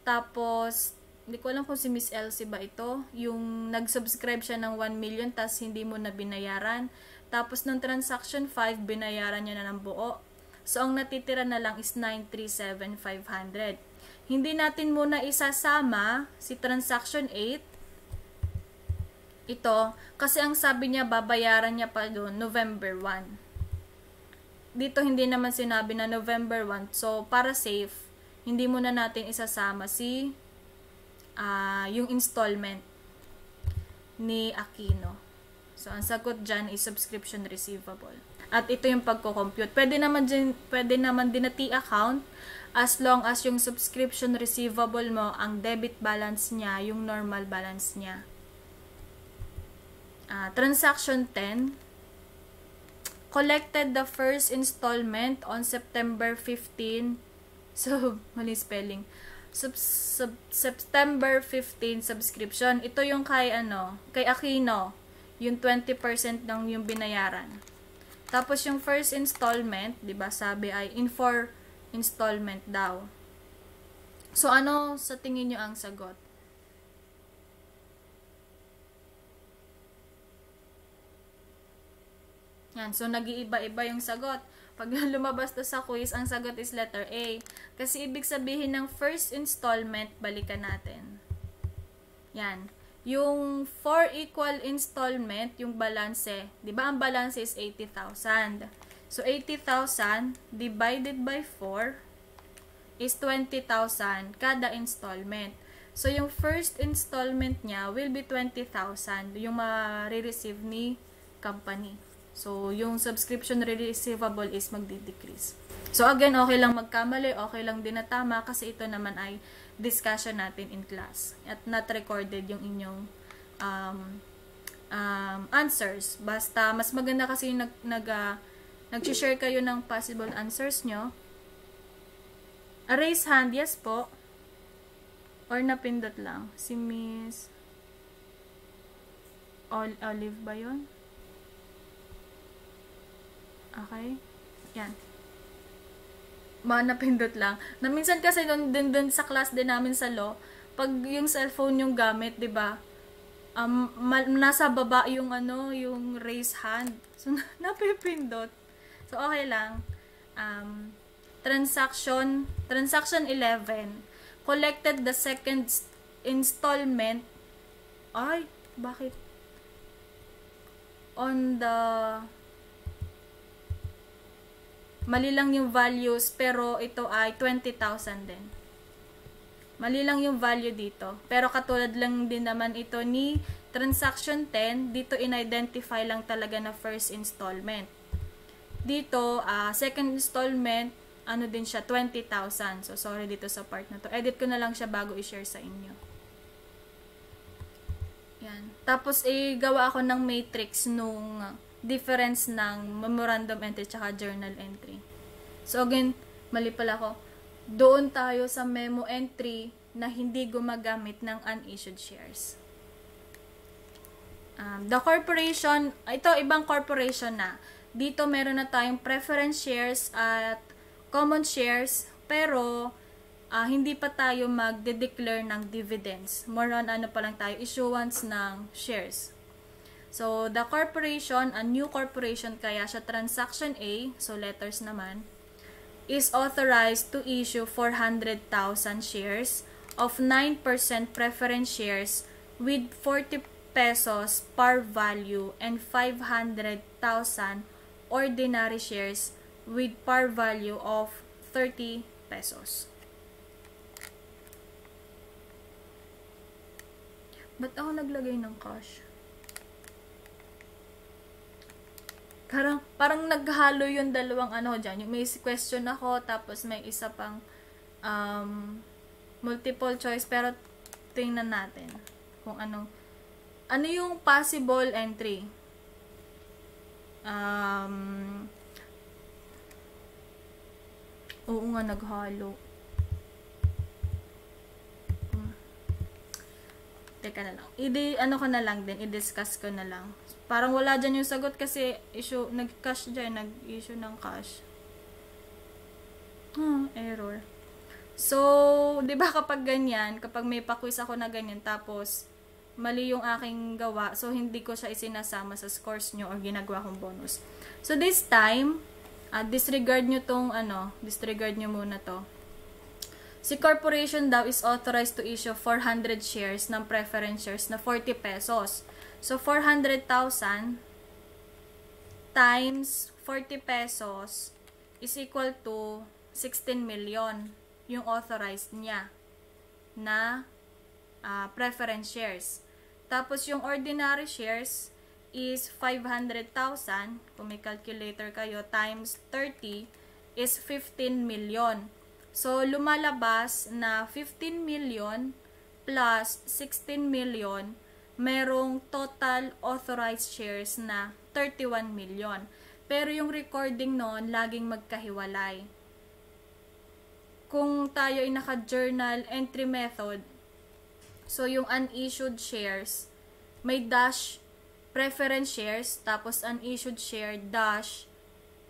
Tapos, hindi ko alam kung si Miss Elsie ba ito. Yung nag-subscribe siya ng 1 million, tapos hindi mo na binayaran. Tapos, nung transaction 5, binayaran niya na ng buo. So, ang natitira na lang is 937,500. Hindi natin muna isasama si transaction 8 ito kasi ang sabi niya babayaran niya pa doon November 1 dito hindi naman sinabi na November 1. So, para safe, hindi muna natin isasama si uh, yung installment ni Aquino. So, ang sagot dyan is subscription receivable. At ito yung pagko-compute. Pwede naman din, pwede naman din na T-account as long as yung subscription receivable mo, ang debit balance niya, yung normal balance niya. Uh, transaction 10, collected the first installment on September 15. So, mali spelling. Sub, sub, September 15 subscription. Ito yung kay ano, kay Aquino. Yung 20% ng yung binayaran. Tapos yung first installment, 'di ba, sabi ay in for installment daw. So ano sa tingin niyo ang sagot? Yan. So, nag-iiba-iba yung sagot. Pag lumabas to sa quiz, ang sagot is letter A. Kasi ibig sabihin ng first installment, balikan natin. Yan. Yung 4 equal installment, yung balance, di ba ang balance is 80,000. So, 80,000 divided by 4 is 20,000 kada installment. So, yung first installment niya will be 20,000 yung ma-receive ni company. So, yung subscription receivable is magdi-decrease. So, again, okay lang magkamali, okay lang din na tama kasi ito naman ay discussion natin in class. At not recorded yung inyong um, um, answers. Basta, mas maganda kasi yung nag, nag, uh, nag-share kayo ng possible answers nyo. A raise hand, yes po. Or napindot lang. Si Miss Olive ba yun? Okay? Yan. Manapindot lang. Na minsan kasi dun, dun, dun sa class din namin sa law, pag yung cellphone yung gamit, 'di ba? Um, nasa baba yung ano, yung raise hand. So napipindot. So okay lang. Um, transaction transaction 11 collected the second installment ay bakit on the mali lang yung values pero ito ay 20,000 din. Mali lang yung value dito. Pero katulad lang din naman ito ni transaction 10, dito in-identify lang talaga na first installment. Dito, uh, second installment, ano din siya, 20,000. So, sorry dito sa part na to. Edit ko na lang siya bago i-share sa inyo. Yan. Tapos, eh, gawa ako ng matrix nung difference ng memorandum entry tsaka journal entry. So, again, mali pala ako doon tayo sa memo entry na hindi gumagamit ng unissued shares. Um, the corporation, ito ibang corporation na. Dito meron na tayong preference shares at common shares, pero uh, hindi pa tayo magde-declare ng dividends. More on ano pa lang tayo, issuance ng shares. So, the corporation, a new corporation kaya siya transaction A, so letters naman, is authorized to issue 400,000 shares of 9% preference shares with 40 pesos par value and 500,000 ordinary shares with par value of 30 pesos. Ba't ako naglagay ng cash? Parang, parang naghalo yung dalawang ano dyan. Yung may question ako, tapos may isa pang um, multiple choice. Pero, tingnan natin kung anong, ano yung possible entry. Um, oo nga, naghalo. Hmm. Teka na lang. I ano ko na lang din, i-discuss ko na lang. Parang wala dyan yung sagot kasi issue, nag-cash dyan, nag-issue ng cash. Hmm, error. So, di ba kapag ganyan, kapag may pa-quiz ako na ganyan, tapos mali yung aking gawa, so hindi ko siya isinasama sa scores nyo or ginagawa kong bonus. So, this time, uh, disregard nyo tong, ano, disregard nyo muna to. Si corporation daw is authorized to issue 400 shares ng preference shares na 40 pesos. So, 400,000 times 40 pesos is equal to 16 million yung authorized niya na uh, preference shares. Tapos, yung ordinary shares is 500,000, kung may calculator kayo, times 30 is 15 million. So, lumalabas na 15 million plus 16 million merong total authorized shares na 31 million. Pero yung recording noon, laging magkahiwalay. Kung tayo ay naka-journal entry method, so yung unissued shares, may dash preference shares, tapos unissued share, dash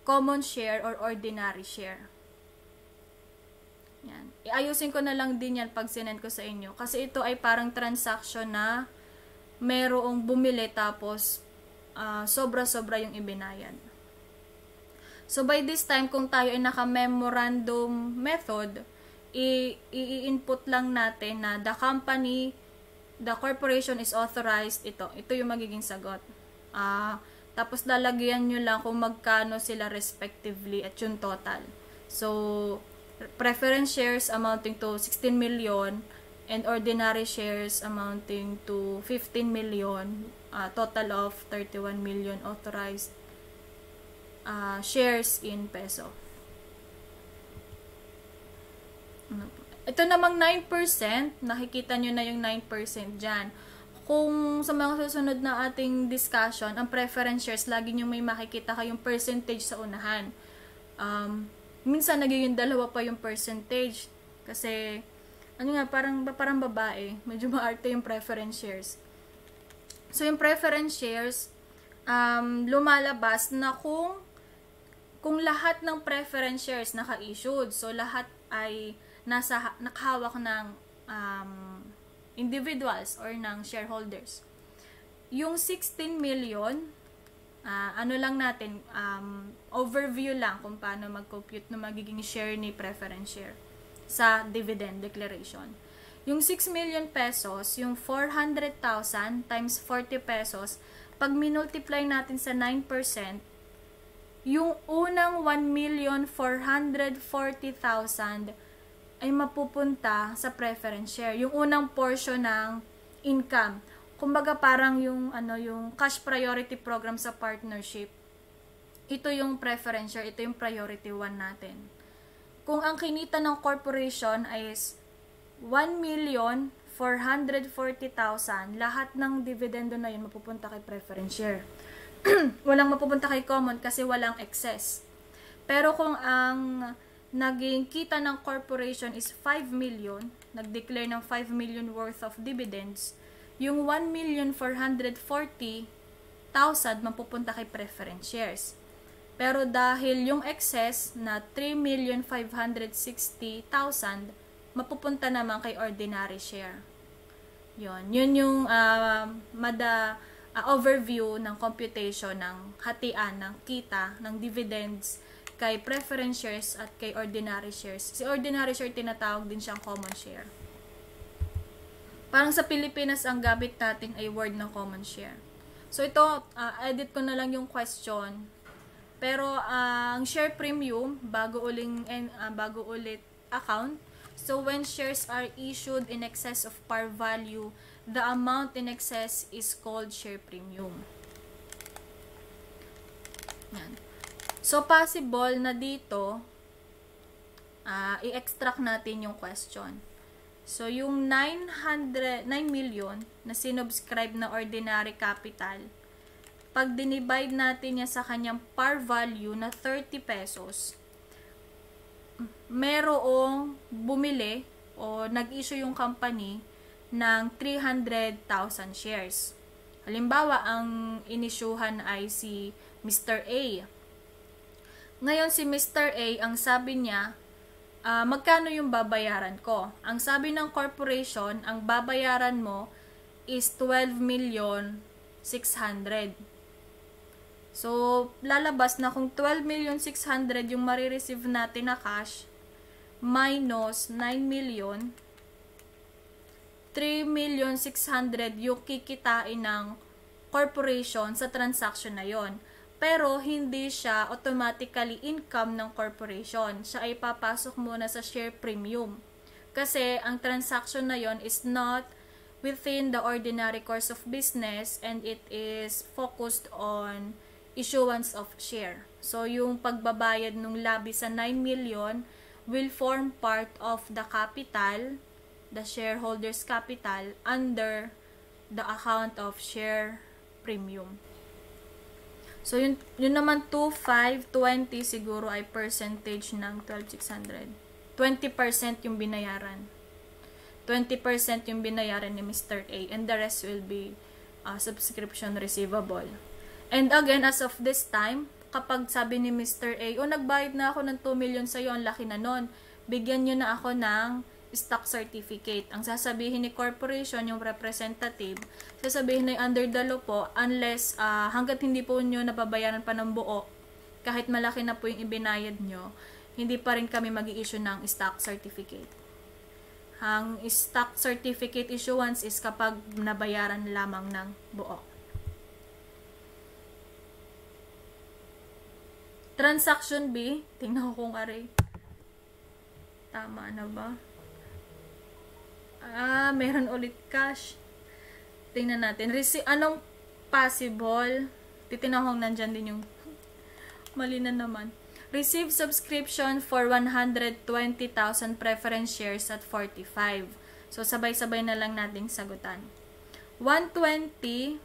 common share or ordinary share. Yan. Iayusin ko na lang din yan pag sinend ko sa inyo. Kasi ito ay parang transaction na merong bumili tapos uh, sobra-sobra yung ibinayad. So by this time, kung tayo ay naka-memorandum method, i-input lang natin na the company, the corporation is authorized, ito. Ito yung magiging sagot. Uh, tapos lalagyan nyo lang kung magkano sila respectively at yung total. So, preference shares amounting to 16 million, and ordinary shares amounting to 15 million, uh, total of 31 million authorized uh, shares in peso. Ano Ito namang 9%, nakikita nyo na yung 9% dyan. Kung sa mga susunod na ating discussion, ang preference shares, lagi nyo may makikita kayong percentage sa unahan. Um, minsan nagiging dalawa pa yung percentage. Kasi ano nga, parang, parang babae. Medyo maarte yung preference shares. So, yung preference shares, um, lumalabas na kung kung lahat ng preference shares naka-issued, so lahat ay nasa nakahawak ng um, individuals or ng shareholders. Yung 16 million, uh, ano lang natin, um, overview lang kung paano mag-compute na magiging share ni preference share sa dividend declaration. Yung 6 million pesos, yung 400,000 times 40 pesos, pag minultiply natin sa 9%, yung unang 1,440,000 ay mapupunta sa preference share. Yung unang portion ng income. Kumbaga parang yung ano yung cash priority program sa partnership. Ito yung preference share, ito yung priority one natin. Kung ang kinita ng corporation ay 1,440,000, lahat ng dividendo na yun mapupunta kay preference share. walang mapupunta kay common kasi walang excess. Pero kung ang naging kita ng corporation is 5 million, nag-declare ng 5 million worth of dividends, yung 1,440,000 mapupunta kay preference shares. Pero dahil yung excess na 3,560,000 mapupunta naman kay ordinary share. Yun, yun yung uh, mada uh, overview ng computation ng hatian ng kita ng dividends kay preference shares at kay ordinary shares. Si ordinary share tinatawag din siyang common share. Parang sa Pilipinas ang gamit natin ay word ng common share. So ito, uh, edit ko na lang yung question. Pero uh, ang share premium bago uling uh, bago ulit account. So when shares are issued in excess of par value, the amount in excess is called share premium. Yan. So, possible na dito, uh, i-extract natin yung question. So, yung 900, 9 million na sinubscribe na ordinary capital, pag dinivide natin yan sa kanyang par value na 30 pesos, merong bumili o nag-issue yung company ng 300,000 shares. Halimbawa, ang inisyuhan ay si Mr. A ngayon si Mr. A, ang sabi niya, uh, magkano yung babayaran ko? Ang sabi ng corporation, ang babayaran mo is 12 million 600. So, lalabas na kung 12 million 600 yung marireceive natin na cash minus 9 million 3 million 600 yung kikitain ng corporation sa transaction na yon pero hindi siya automatically income ng corporation. Siya ay papasok muna sa share premium. Kasi ang transaction na yon is not within the ordinary course of business and it is focused on issuance of share. So, yung pagbabayad ng labi sa 9 million will form part of the capital, the shareholders' capital, under the account of share premium. So, yun, yun naman 2,520 siguro ay percentage ng 12,600. 20% yung binayaran. 20% yung binayaran ni Mr. A and the rest will be uh, subscription receivable. And again, as of this time, kapag sabi ni Mr. A, oh, nagbayad na ako ng 2 million sa'yo, ang laki na nun. Bigyan nyo na ako ng stock certificate. Ang sasabihin ni corporation, yung representative, sasabihin na under the law po, unless uh, hanggat hindi po nyo napabayaran pa ng buo, kahit malaki na po yung ibinayad nyo, hindi pa rin kami mag issue ng stock certificate. Ang stock certificate issuance is kapag nabayaran lamang ng buo. Transaction B, tingnan ko kung aray. Tama na ba? Ah, meron ulit cash. Tingnan natin. Rece anong possible? Titignan ko nandyan din yung mali na naman. Receive subscription for 120,000 preference shares at 45. So, sabay-sabay na lang nating sagutan. 120,000.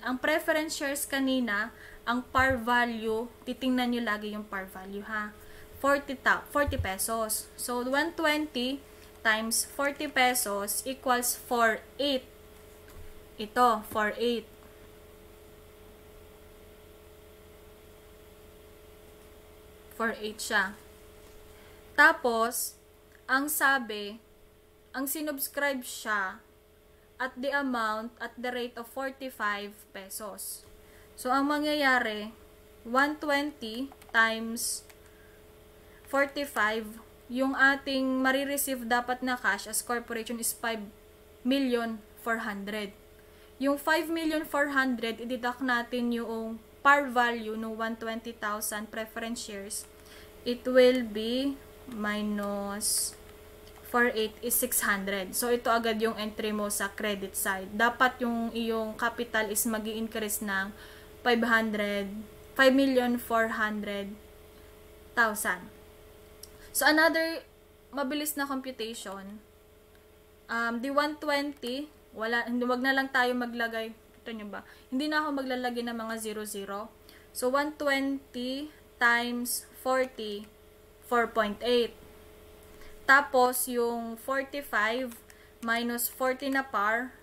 Ang preference shares kanina, ang par value, titingnan nyo lagi yung par value ha. 40, 40 pesos. So, 120 times 40 pesos equals 4.8. Ito, 4.8. For 8 siya. Tapos, ang sabi, ang sinubscribe siya at the amount at the rate of 45 pesos. So, ang mangyayari, 120 times 45 yung ating marireceive dapat na cash as corporation is 5 million 400. Yung 5 million 400, i-deduct natin yung par value ng 120,000 preference shares. It will be minus 48 is 600. So, ito agad yung entry mo sa credit side. Dapat yung iyong capital is mag increase ng 500, 5,400,000. So, another mabilis na computation, um, the 120, wala, hindi, wag na lang tayo maglagay, ito nyo ba? Hindi na ako maglalagay ng mga 00. So, 120 times 40, 4.8. Tapos, yung 45 minus 40 na par,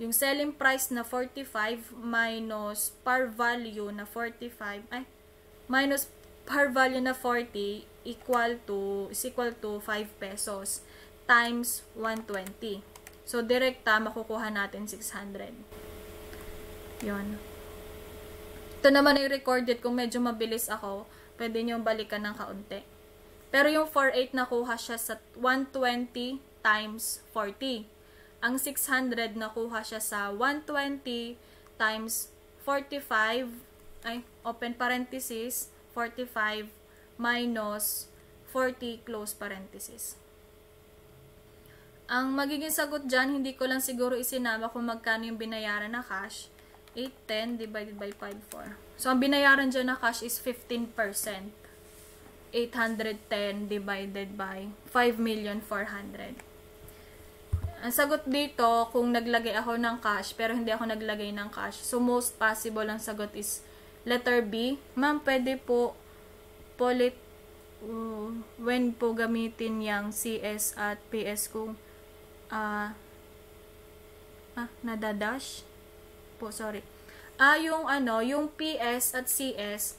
yung selling price na 45 minus par value na 45, ay, minus par value na 40 equal to, is equal to 5 pesos times 120. So, direkta, makukuha natin 600. Yon. Ito naman ay recorded. Kung medyo mabilis ako, pwede nyo balikan ng kaunti. Pero yung 48 nakuha siya sa 120 times 40. Ang 600 nakuha siya sa 120 times 45, ay, open parenthesis, 45 minus 40 close parenthesis. Ang magiging sagot dyan, hindi ko lang siguro isinama kung magkano yung binayaran na cash. 810 divided by 54. So, ang binayaran dyan na cash is 15%. 810 divided by 5,400,000. Ang sagot dito, kung naglagay ako ng cash, pero hindi ako naglagay ng cash. So, most possible ang sagot is letter B. Ma'am, pwede po polit uh, when po gamitin yung CS at PS kung uh, ah, nadadash po, sorry. Ah, yung ano, yung PS at CS,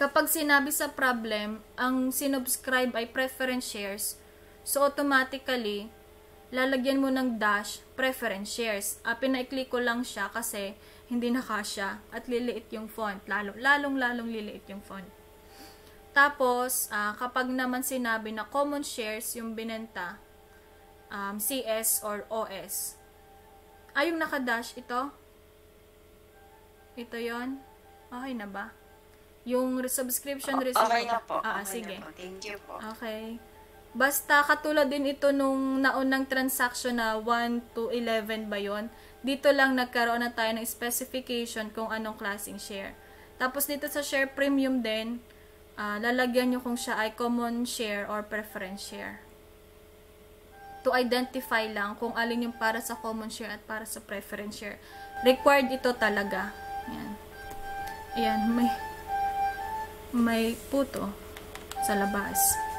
kapag sinabi sa problem, ang sinubscribe ay preference shares, so automatically, lalagyan mo ng dash preference shares. Ah, pinaiklik ko lang siya kasi hindi na kasya at liliit yung font. Lalo, lalong lalong liliit yung font. Tapos, ah, kapag naman sinabi na common shares yung binenta, um, CS or OS. Ah, yung naka-dash ito? Ito yon Okay na ba? Yung subscription receipt. Okay na po. Ah, okay sige. Na po. Thank you po. Okay. Basta katulad din ito nung naunang transaction na 1 to 11 ba yon Dito lang nagkaroon na tayo ng specification kung anong klaseng share. Tapos dito sa share premium din, uh, lalagyan nyo kung siya ay common share or preference share. To identify lang kung alin yung para sa common share at para sa preference share. Required ito talaga. Ayan. Ayan, may may puto sa labas.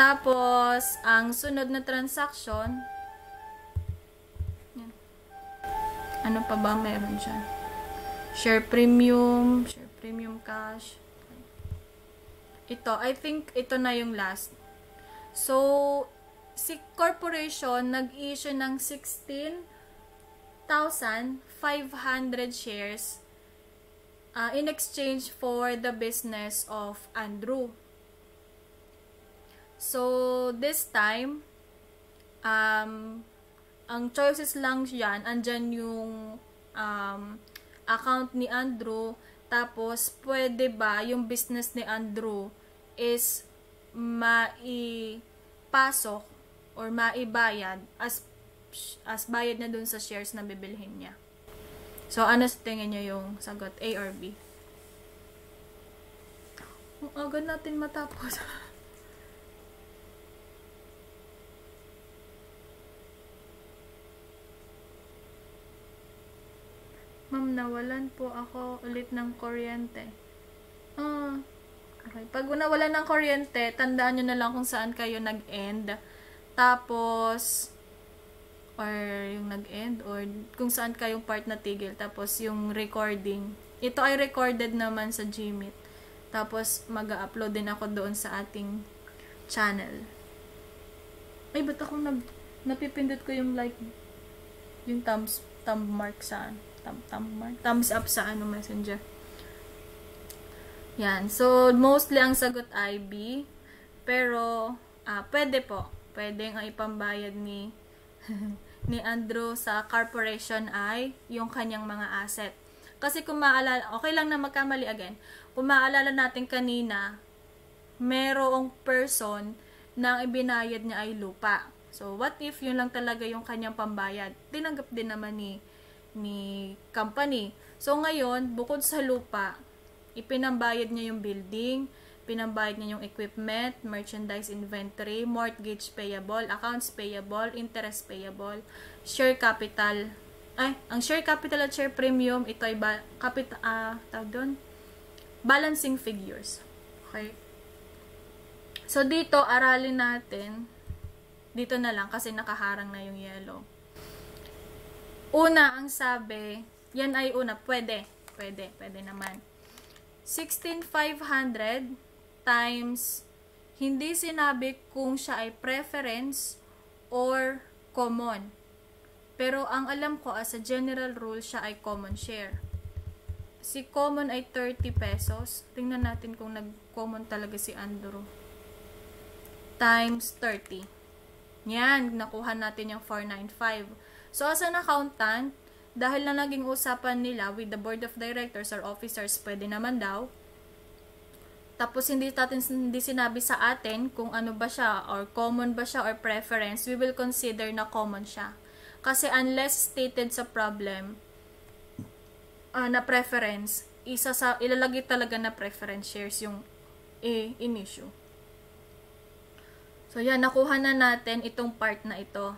Tapos, ang sunod na transaction, yan. ano pa ba meron dyan? Share premium, share premium cash. Ito, I think ito na yung last. So, si corporation nag-issue ng 16,500 shares uh, in exchange for the business of Andrew. So, this time, um, ang choices lang yan, andyan yung um, account ni Andrew, tapos pwede ba yung business ni Andrew is maipasok or maibayad as as bayad na dun sa shares na bibilhin niya. So, ano sa tingin nyo yung sagot? A or B? Ang aga natin matapos. Ma'am, nawalan po ako ulit ng kuryente. Ah, okay. Pag nawalan ng kuryente, tandaan nyo na lang kung saan kayo nag-end. Tapos, or yung nag-end or kung saan kayong part na tigil tapos yung recording ito ay recorded naman sa Gmeet tapos mag-upload din ako doon sa ating channel ay ba't ako nag napipindot ko yung like yung thumbs thumb mark sa thumb, thumb thumbs up sa ano messenger yan so mostly ang sagot ay B pero ah, pwede po pwede ang ipambayad ni ni Andrew sa corporation ay yung kanyang mga asset. Kasi kung maalala, okay lang na magkamali again, kung maalala natin kanina, merong person na ang ibinayad niya ay lupa. So, what if yun lang talaga yung kanyang pambayad? Tinanggap din naman ni, ni company. So, ngayon, bukod sa lupa, ipinambayad niya yung building, pinambayad niya yung equipment, merchandise inventory, mortgage payable, accounts payable, interest payable, share capital. Ay, ang share capital at share premium, ito ay ba, capital, ah, uh, doon, balancing figures. Okay? So, dito, aralin natin dito na lang kasi nakaharang na yung yellow. Una, ang sabi, yan ay una, pwede. Pwede, pwede naman. 16,500 times, hindi sinabi kung siya ay preference or common. Pero ang alam ko, as a general rule, siya ay common share. Si common ay 30 pesos. Tingnan natin kung nag-common talaga si Andrew. Times 30. Yan, nakuha natin yung 495. So, as an accountant, dahil na naging usapan nila with the board of directors or officers, pwede naman daw. Tapos, hindi natin hindi sinabi sa atin kung ano ba siya, or common ba siya, or preference, we will consider na common siya. Kasi unless stated sa problem, uh, na preference, isa sa, ilalagay talaga na preference shares yung A in issue. So, yan, nakuha na natin itong part na ito.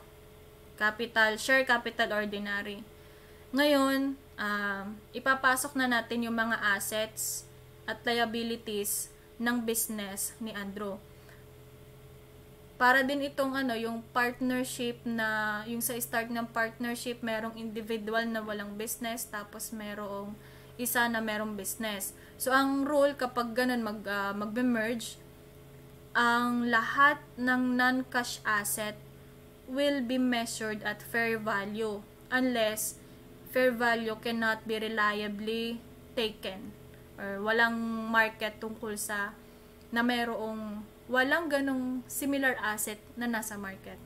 Capital, share capital ordinary. Ngayon, um, ipapasok na natin yung mga assets at liabilities ng business ni Andrew. Para din itong ano, yung partnership na, yung sa start ng partnership, merong individual na walang business, tapos merong isa na merong business. So, ang rule kapag ganun mag, uh, magbe-merge, ang lahat ng non-cash asset will be measured at fair value unless fair value cannot be reliably taken or walang market tungkol sa na mayroong walang ganong similar asset na nasa market.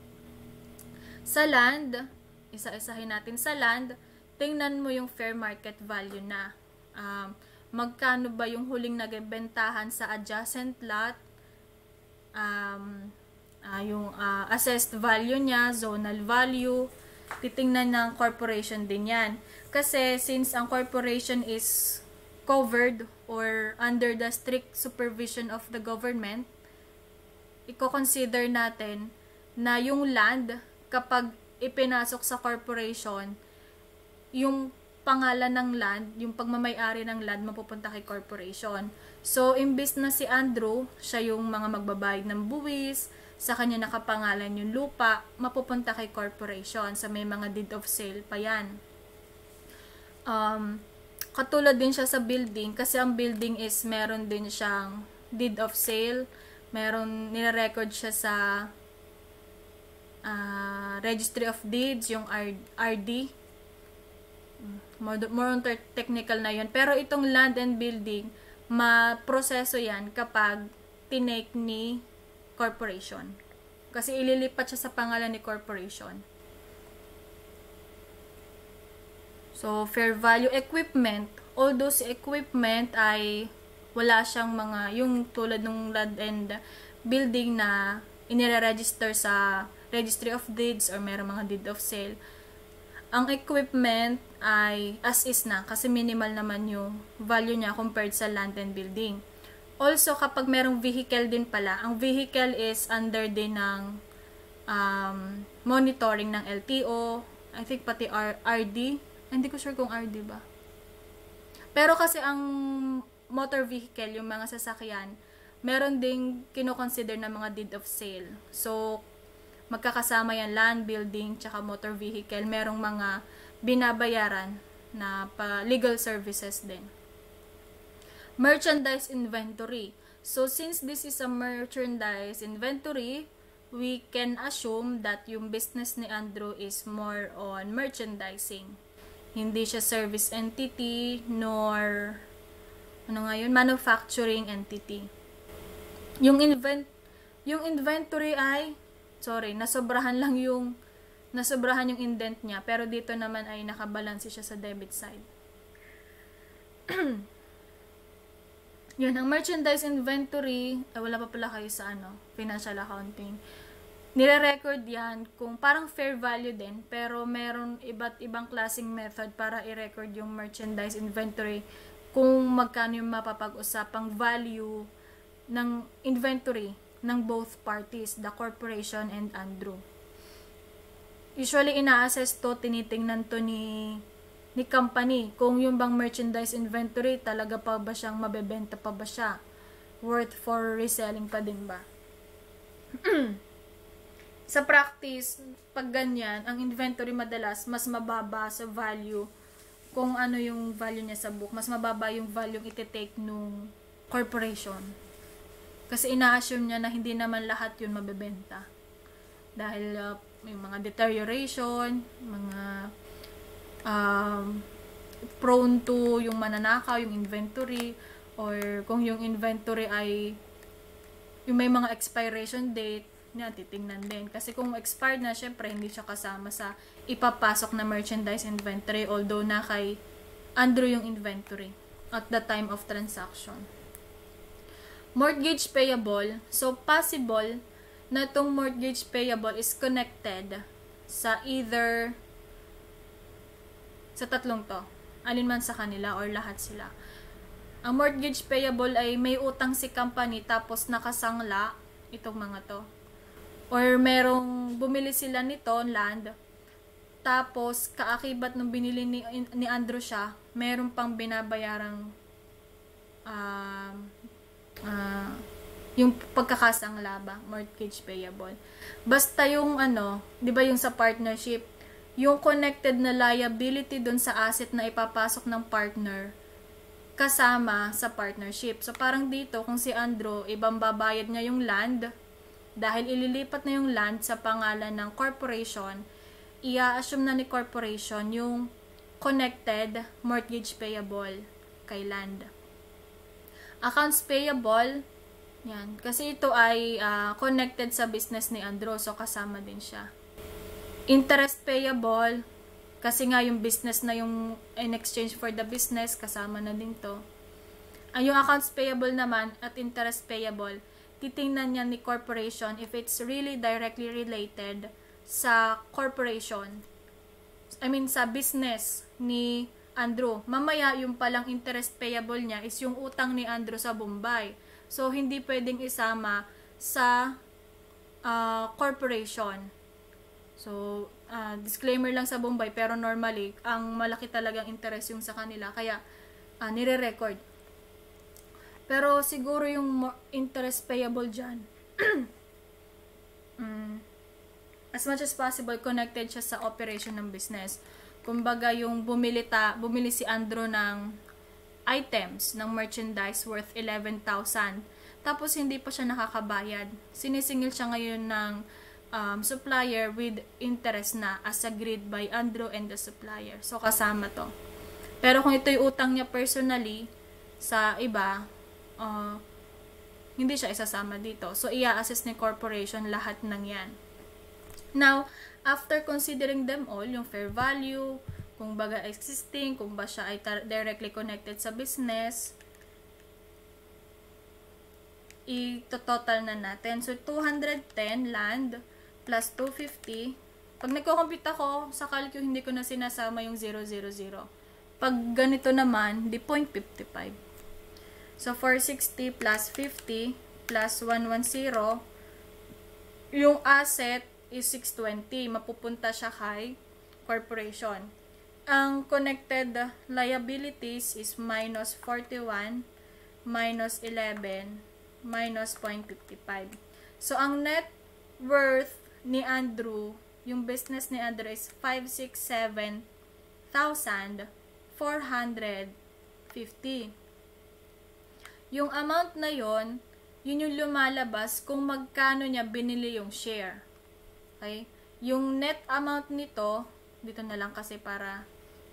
Sa land, isa-isahin natin sa land, tingnan mo yung fair market value na. Um, magkano ba yung huling nagbentahan sa adjacent lot um, uh, yung uh, assessed value niya, zonal value, titingnan ng corporation din yan. Kasi since ang corporation is covered or under the strict supervision of the government, i-consider natin na yung land, kapag ipinasok sa corporation, yung pangalan ng land, yung pagmamayari ng land, mapupunta kay corporation. So, imbis na si Andrew, siya yung mga magbabayad ng buwis, sa kanya nakapangalan yung lupa, mapupunta kay corporation sa may mga deed of sale pa yan. Um, katulad din siya sa building, kasi ang building is meron din siyang deed of sale, meron, nire-record siya sa uh, Registry of Deeds, yung RD, More, more on technical na yun. Pero itong land and building, ma-proseso yan kapag tinake ni corporation. Kasi ililipat siya sa pangalan ni corporation. So, fair value equipment, although si equipment ay wala siyang mga, yung tulad ng land and building na inire-register sa Registry of Deeds or meron mga deed of sale, ang equipment ay as is na kasi minimal naman yung value niya compared sa land and building. Also, kapag merong vehicle din pala, ang vehicle is under din ng um, monitoring ng LTO, I think pati R RD, hindi ko sure kung RD ba. Pero kasi ang motor vehicle, yung mga sasakyan, meron ding kinoconsider na mga deed of sale. So, magkakasama yan land, building, tsaka motor vehicle. Merong mga binabayaran na pa legal services din. Merchandise inventory. So, since this is a merchandise inventory, we can assume that yung business ni Andrew is more on merchandising. Hindi siya service entity, nor ano nga yun, manufacturing entity. Yung invent yung inventory ay sorry, nasobrahan lang yung nasobrahan yung indent niya, pero dito naman ay nakabalansi siya sa debit side. Yun, ang merchandise inventory, eh, wala pa pala kayo sa ano, financial accounting. Nire-record yan kung parang fair value din, pero meron iba't ibang klaseng method para i-record yung merchandise inventory kung magkano yung mapapag-usapang value ng inventory ng both parties, the corporation and Andrew. Usually, ina-assess to, tinitingnan to ni ni company. Kung yung bang merchandise inventory talaga pa ba siyang mabebenta pa ba siya? Worth for reselling pa din ba? Sa practice pag ganyan ang inventory madalas mas mababa sa value kung ano yung value niya sa book. Mas mababa yung value iti-take nung corporation. Kasi ina-assume niya na hindi naman lahat yun mabebenta. Dahil uh, may mga deterioration mga um, prone to yung mananakaw, yung inventory, or kung yung inventory ay yung may mga expiration date, niya titingnan din. Kasi kung expired na, syempre, hindi siya kasama sa ipapasok na merchandise inventory, although na kay Andrew yung inventory at the time of transaction. Mortgage payable. So, possible na itong mortgage payable is connected sa either sa tatlong to. Alin man sa kanila or lahat sila. Ang mortgage payable ay may utang si company tapos nakasangla itong mga to. Or merong bumili sila nito, land, tapos kaakibat nung binili ni, ni Andrew siya, meron pang binabayarang uh, uh, yung pagkakasangla ba, mortgage payable. Basta yung ano, 'di ba yung sa partnership, yung connected na liability dun sa asset na ipapasok ng partner kasama sa partnership. So, parang dito, kung si Andrew, ibang babayad niya yung land, dahil ililipat na yung land sa pangalan ng corporation, i-assume na ni corporation yung connected mortgage payable kay land. Accounts payable, yan. Kasi ito ay uh, connected sa business ni Andrew, so kasama din siya interest payable, kasi nga yung business na yung in exchange for the business, kasama na din to. Ang yung accounts payable naman at interest payable, titingnan niya ni corporation if it's really directly related sa corporation. I mean, sa business ni Andrew. Mamaya, yung palang interest payable niya is yung utang ni Andrew sa Bombay. So, hindi pwedeng isama sa uh, corporation. So, uh, disclaimer lang sa Bombay, pero normally, ang malaki talagang interest yung sa kanila, kaya uh, nire-record. Pero siguro yung interest payable dyan, mm, as much as possible, connected siya sa operation ng business. Kumbaga, yung bumili, ta, bumili si Andrew ng items, ng merchandise worth 11,000. Tapos, hindi pa siya nakakabayad. Sinisingil siya ngayon ng um, supplier with interest na as agreed by Andrew and the supplier. So, kasama to. Pero kung ito yung utang niya personally sa iba, uh, hindi siya isasama dito. So, i-assess ni corporation lahat ng yan. Now, after considering them all, yung fair value, kung baga existing, kung ba siya ay directly connected sa business, i-total na natin. So, 210 land, plus 250. Pag nagko-compute ako, sa calcu hindi ko na sinasama yung 000. Pag ganito naman, di 0.55. So, 460 plus 50 plus 110, yung asset is 620. Mapupunta siya kay corporation. Ang connected liabilities is minus 41 minus 11 minus 0.55. So, ang net worth ni Andrew, yung business ni Andrew is 567,450. Yung amount na yon, yun yung lumalabas kung magkano niya binili yung share. Okay? Yung net amount nito, dito na lang kasi para,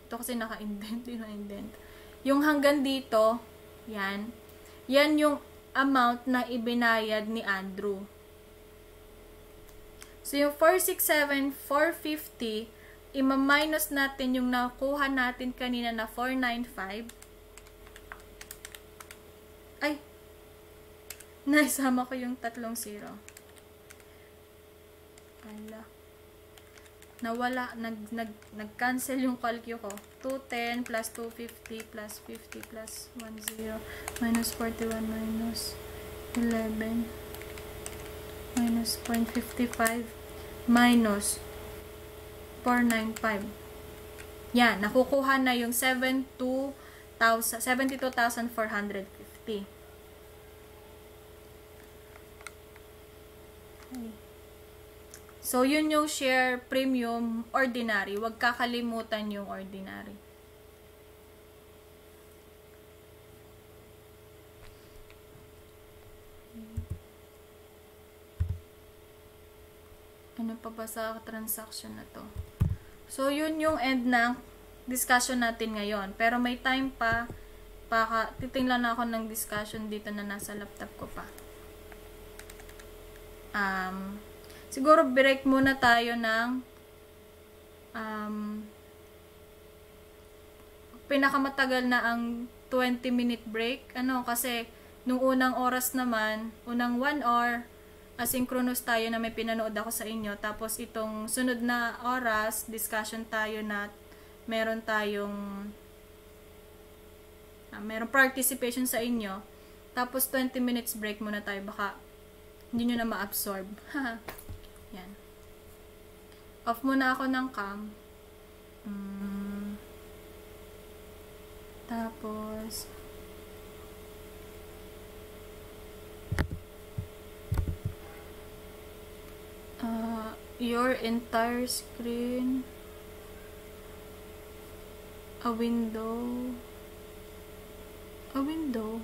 ito kasi naka-indent, dito na-indent. Yung hanggang dito, yan, yan yung amount na ibinayad ni Andrew. So, yung 467, 450, ima-minus natin yung nakuha natin kanina na 495. Ay! Naisama ko yung tatlong zero. Ala. Nawala, nag, nag, nag-cancel yung calcu ko. 210 plus 250 plus 50 plus 10 minus 41 minus 11 minus 0.55 minus 495. Yan, nakukuha na yung 72,450. So, yun yung share premium ordinary. Huwag kakalimutan yung ordinary. Ano pa ba sa transaction na to? So, yun yung end ng discussion natin ngayon. Pero may time pa, baka titingnan na ako ng discussion dito na nasa laptop ko pa. Um, siguro break muna tayo ng um, pinakamatagal na ang 20 minute break. Ano, kasi nung unang oras naman, unang 1 hour, asynchronous tayo na may pinanood ako sa inyo. Tapos itong sunod na oras, discussion tayo na meron tayong uh, meron participation sa inyo. Tapos 20 minutes break muna tayo. Baka hindi nyo na ma-absorb. Yan. Off muna ako ng cam. Mm. Tapos, uh, your entire screen. A window. A window